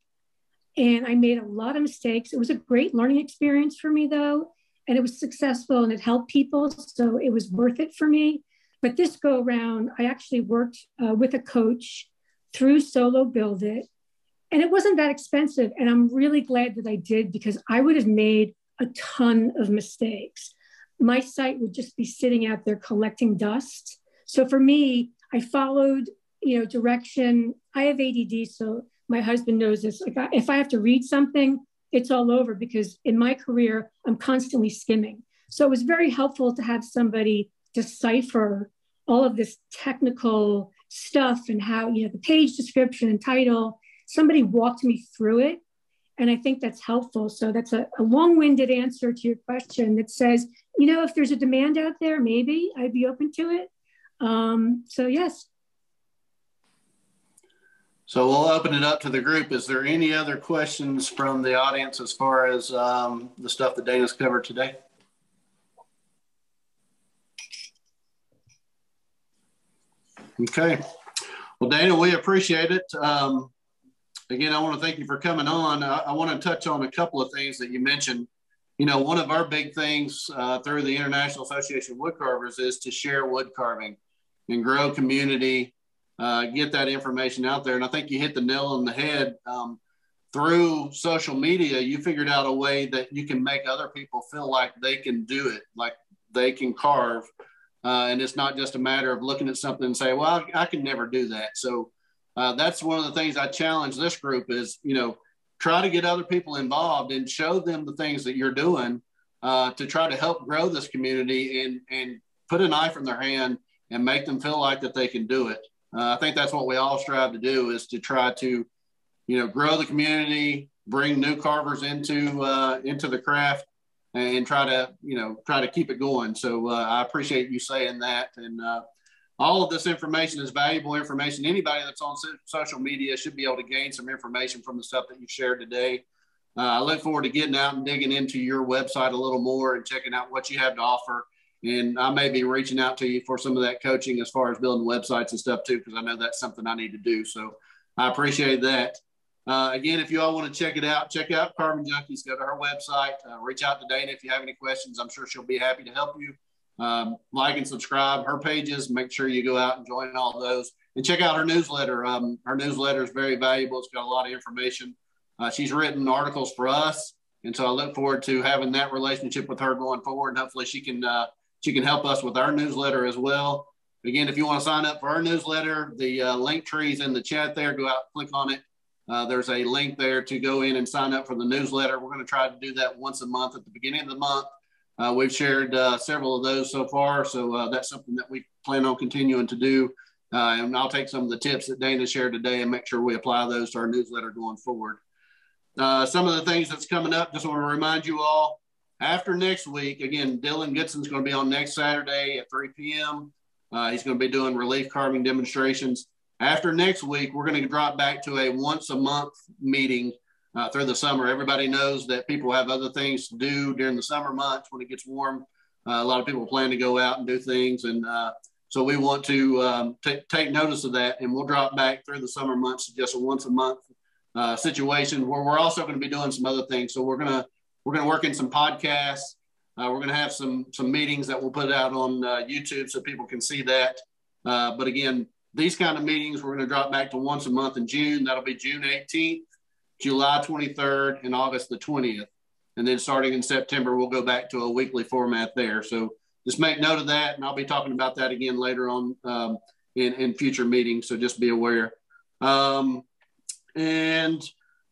and I made a lot of mistakes. It was a great learning experience for me, though, and it was successful and it helped people. So, it was worth it for me. But this go around, I actually worked uh, with a coach through Solo Build It. And it wasn't that expensive. And I'm really glad that I did because I would have made a ton of mistakes. My site would just be sitting out there collecting dust. So for me, I followed, you know, direction. I have ADD, so my husband knows this. Like, if I have to read something, it's all over because in my career, I'm constantly skimming. So it was very helpful to have somebody decipher all of this technical stuff and how, you know, the page description and title, somebody walked me through it. And I think that's helpful. So that's a, a long winded answer to your question that says, you know, if there's a demand out there, maybe I'd be open to it. Um, so, yes. So we'll open it up to the group. Is there any other questions from the audience as far as um, the stuff that Dana's covered today? Okay. Well, Dana, we appreciate it. Um, again, I want to thank you for coming on. I, I, want to touch on a couple of things that you mentioned. You know, one of our big things uh, through the International Association of Wood Carvers is to share wood carving and grow community, uh, get that information out there. And I think you hit the nail on the head. Um, through social media, you figured out a way that you can make other people feel like they can do it, like they can carve. Uh, and it's not just a matter of looking at something and say, well, I, I can never do that. So uh, that's one of the things I challenge this group is, you know, try to get other people involved and show them the things that you're doing uh, to try to help grow this community and, and put a knife in their hand and make them feel like that they can do it. Uh, I think that's what we all strive to do is to try to, you know, grow the community, bring new carvers into uh, into the craft, and try to you know try to keep it going. So uh, I appreciate you saying that, and uh, all of this information is valuable information. Anybody that's on social media should be able to gain some information from the stuff that you shared today. Uh, I look forward to getting out and digging into your website a little more and checking out what you have to offer. And I may be reaching out to you for some of that coaching as far as building websites and stuff too, because I know that's something I need to do. So I appreciate that. Uh, again, if you all want to check it out, check out Carving Junkies. Go to her website. Uh, reach out to Dana if you have any questions. I'm sure she'll be happy to help you. Um, like and subscribe her pages. Make sure you go out and join all those and check out her newsletter. Um, her newsletter is very valuable. It's got a lot of information. Uh, she's written articles for us, and so I look forward to having that relationship with her going forward. And hopefully, she can uh, she can help us with our newsletter as well. Again, if you want to sign up for our newsletter, the uh, Linktree is in the chat there. Go out, click on it uh, there's a link there to go in and sign up for the newsletter. We're going to try to do that once a month at the beginning of the month. Uh, we've shared uh, several of those so far, so uh, that's something that we plan on continuing to do. Uh, and I'll take some of the tips that Dana shared today and make sure we apply those to our newsletter going forward. Uh, some of the things that's coming up, just want to remind you all, after next week, again, Dylan Goodson's going to be on next Saturday at 3 p.m. he's going to be doing relief carving demonstrations. After next week, we're going to drop back to a once a month meeting uh, through the summer. Everybody knows that people have other things to do during the summer months when it gets warm. Uh, a lot of people plan to go out and do things. And uh, so we want to um, take notice of that. And we'll drop back through the summer months to just a once a month uh, situation where we're also going to be doing some other things. So we're going to we're going to work in some podcasts. Uh, we're going to have some some meetings that we'll put out on uh, YouTube so people can see that. but again, these kind of meetings, we're going to drop back to once a month in June. That'll be June 18th, July 23rd, and August the 20th. And then starting in September, we'll go back to a weekly format there. So just make note of that. And I'll be talking about that again later on um, in, in future meetings. So just be aware. Um, and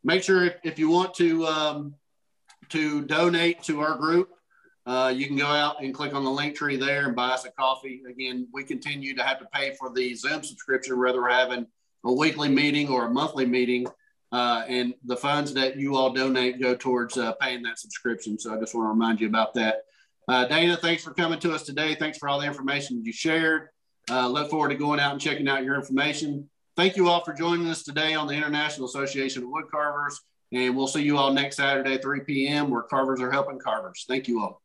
make sure if, if you want to, um, to donate to our group, uh, you can go out and click on the Linktree there and buy us a coffee. Again, we continue to have to pay for the Zoom subscription, whether we're having a weekly meeting or a monthly meeting. Uh, and the funds that you all donate go towards uh, paying that subscription. So I just want to remind you about that. Uh, Dana, thanks for coming to us today. Thanks for all the information you shared. Uh, look forward to going out and checking out your information. Thank you all for joining us today on the International Association of Wood Carvers. And we'll see you all next Saturday, 3 p.m., where carvers are helping carvers. Thank you all.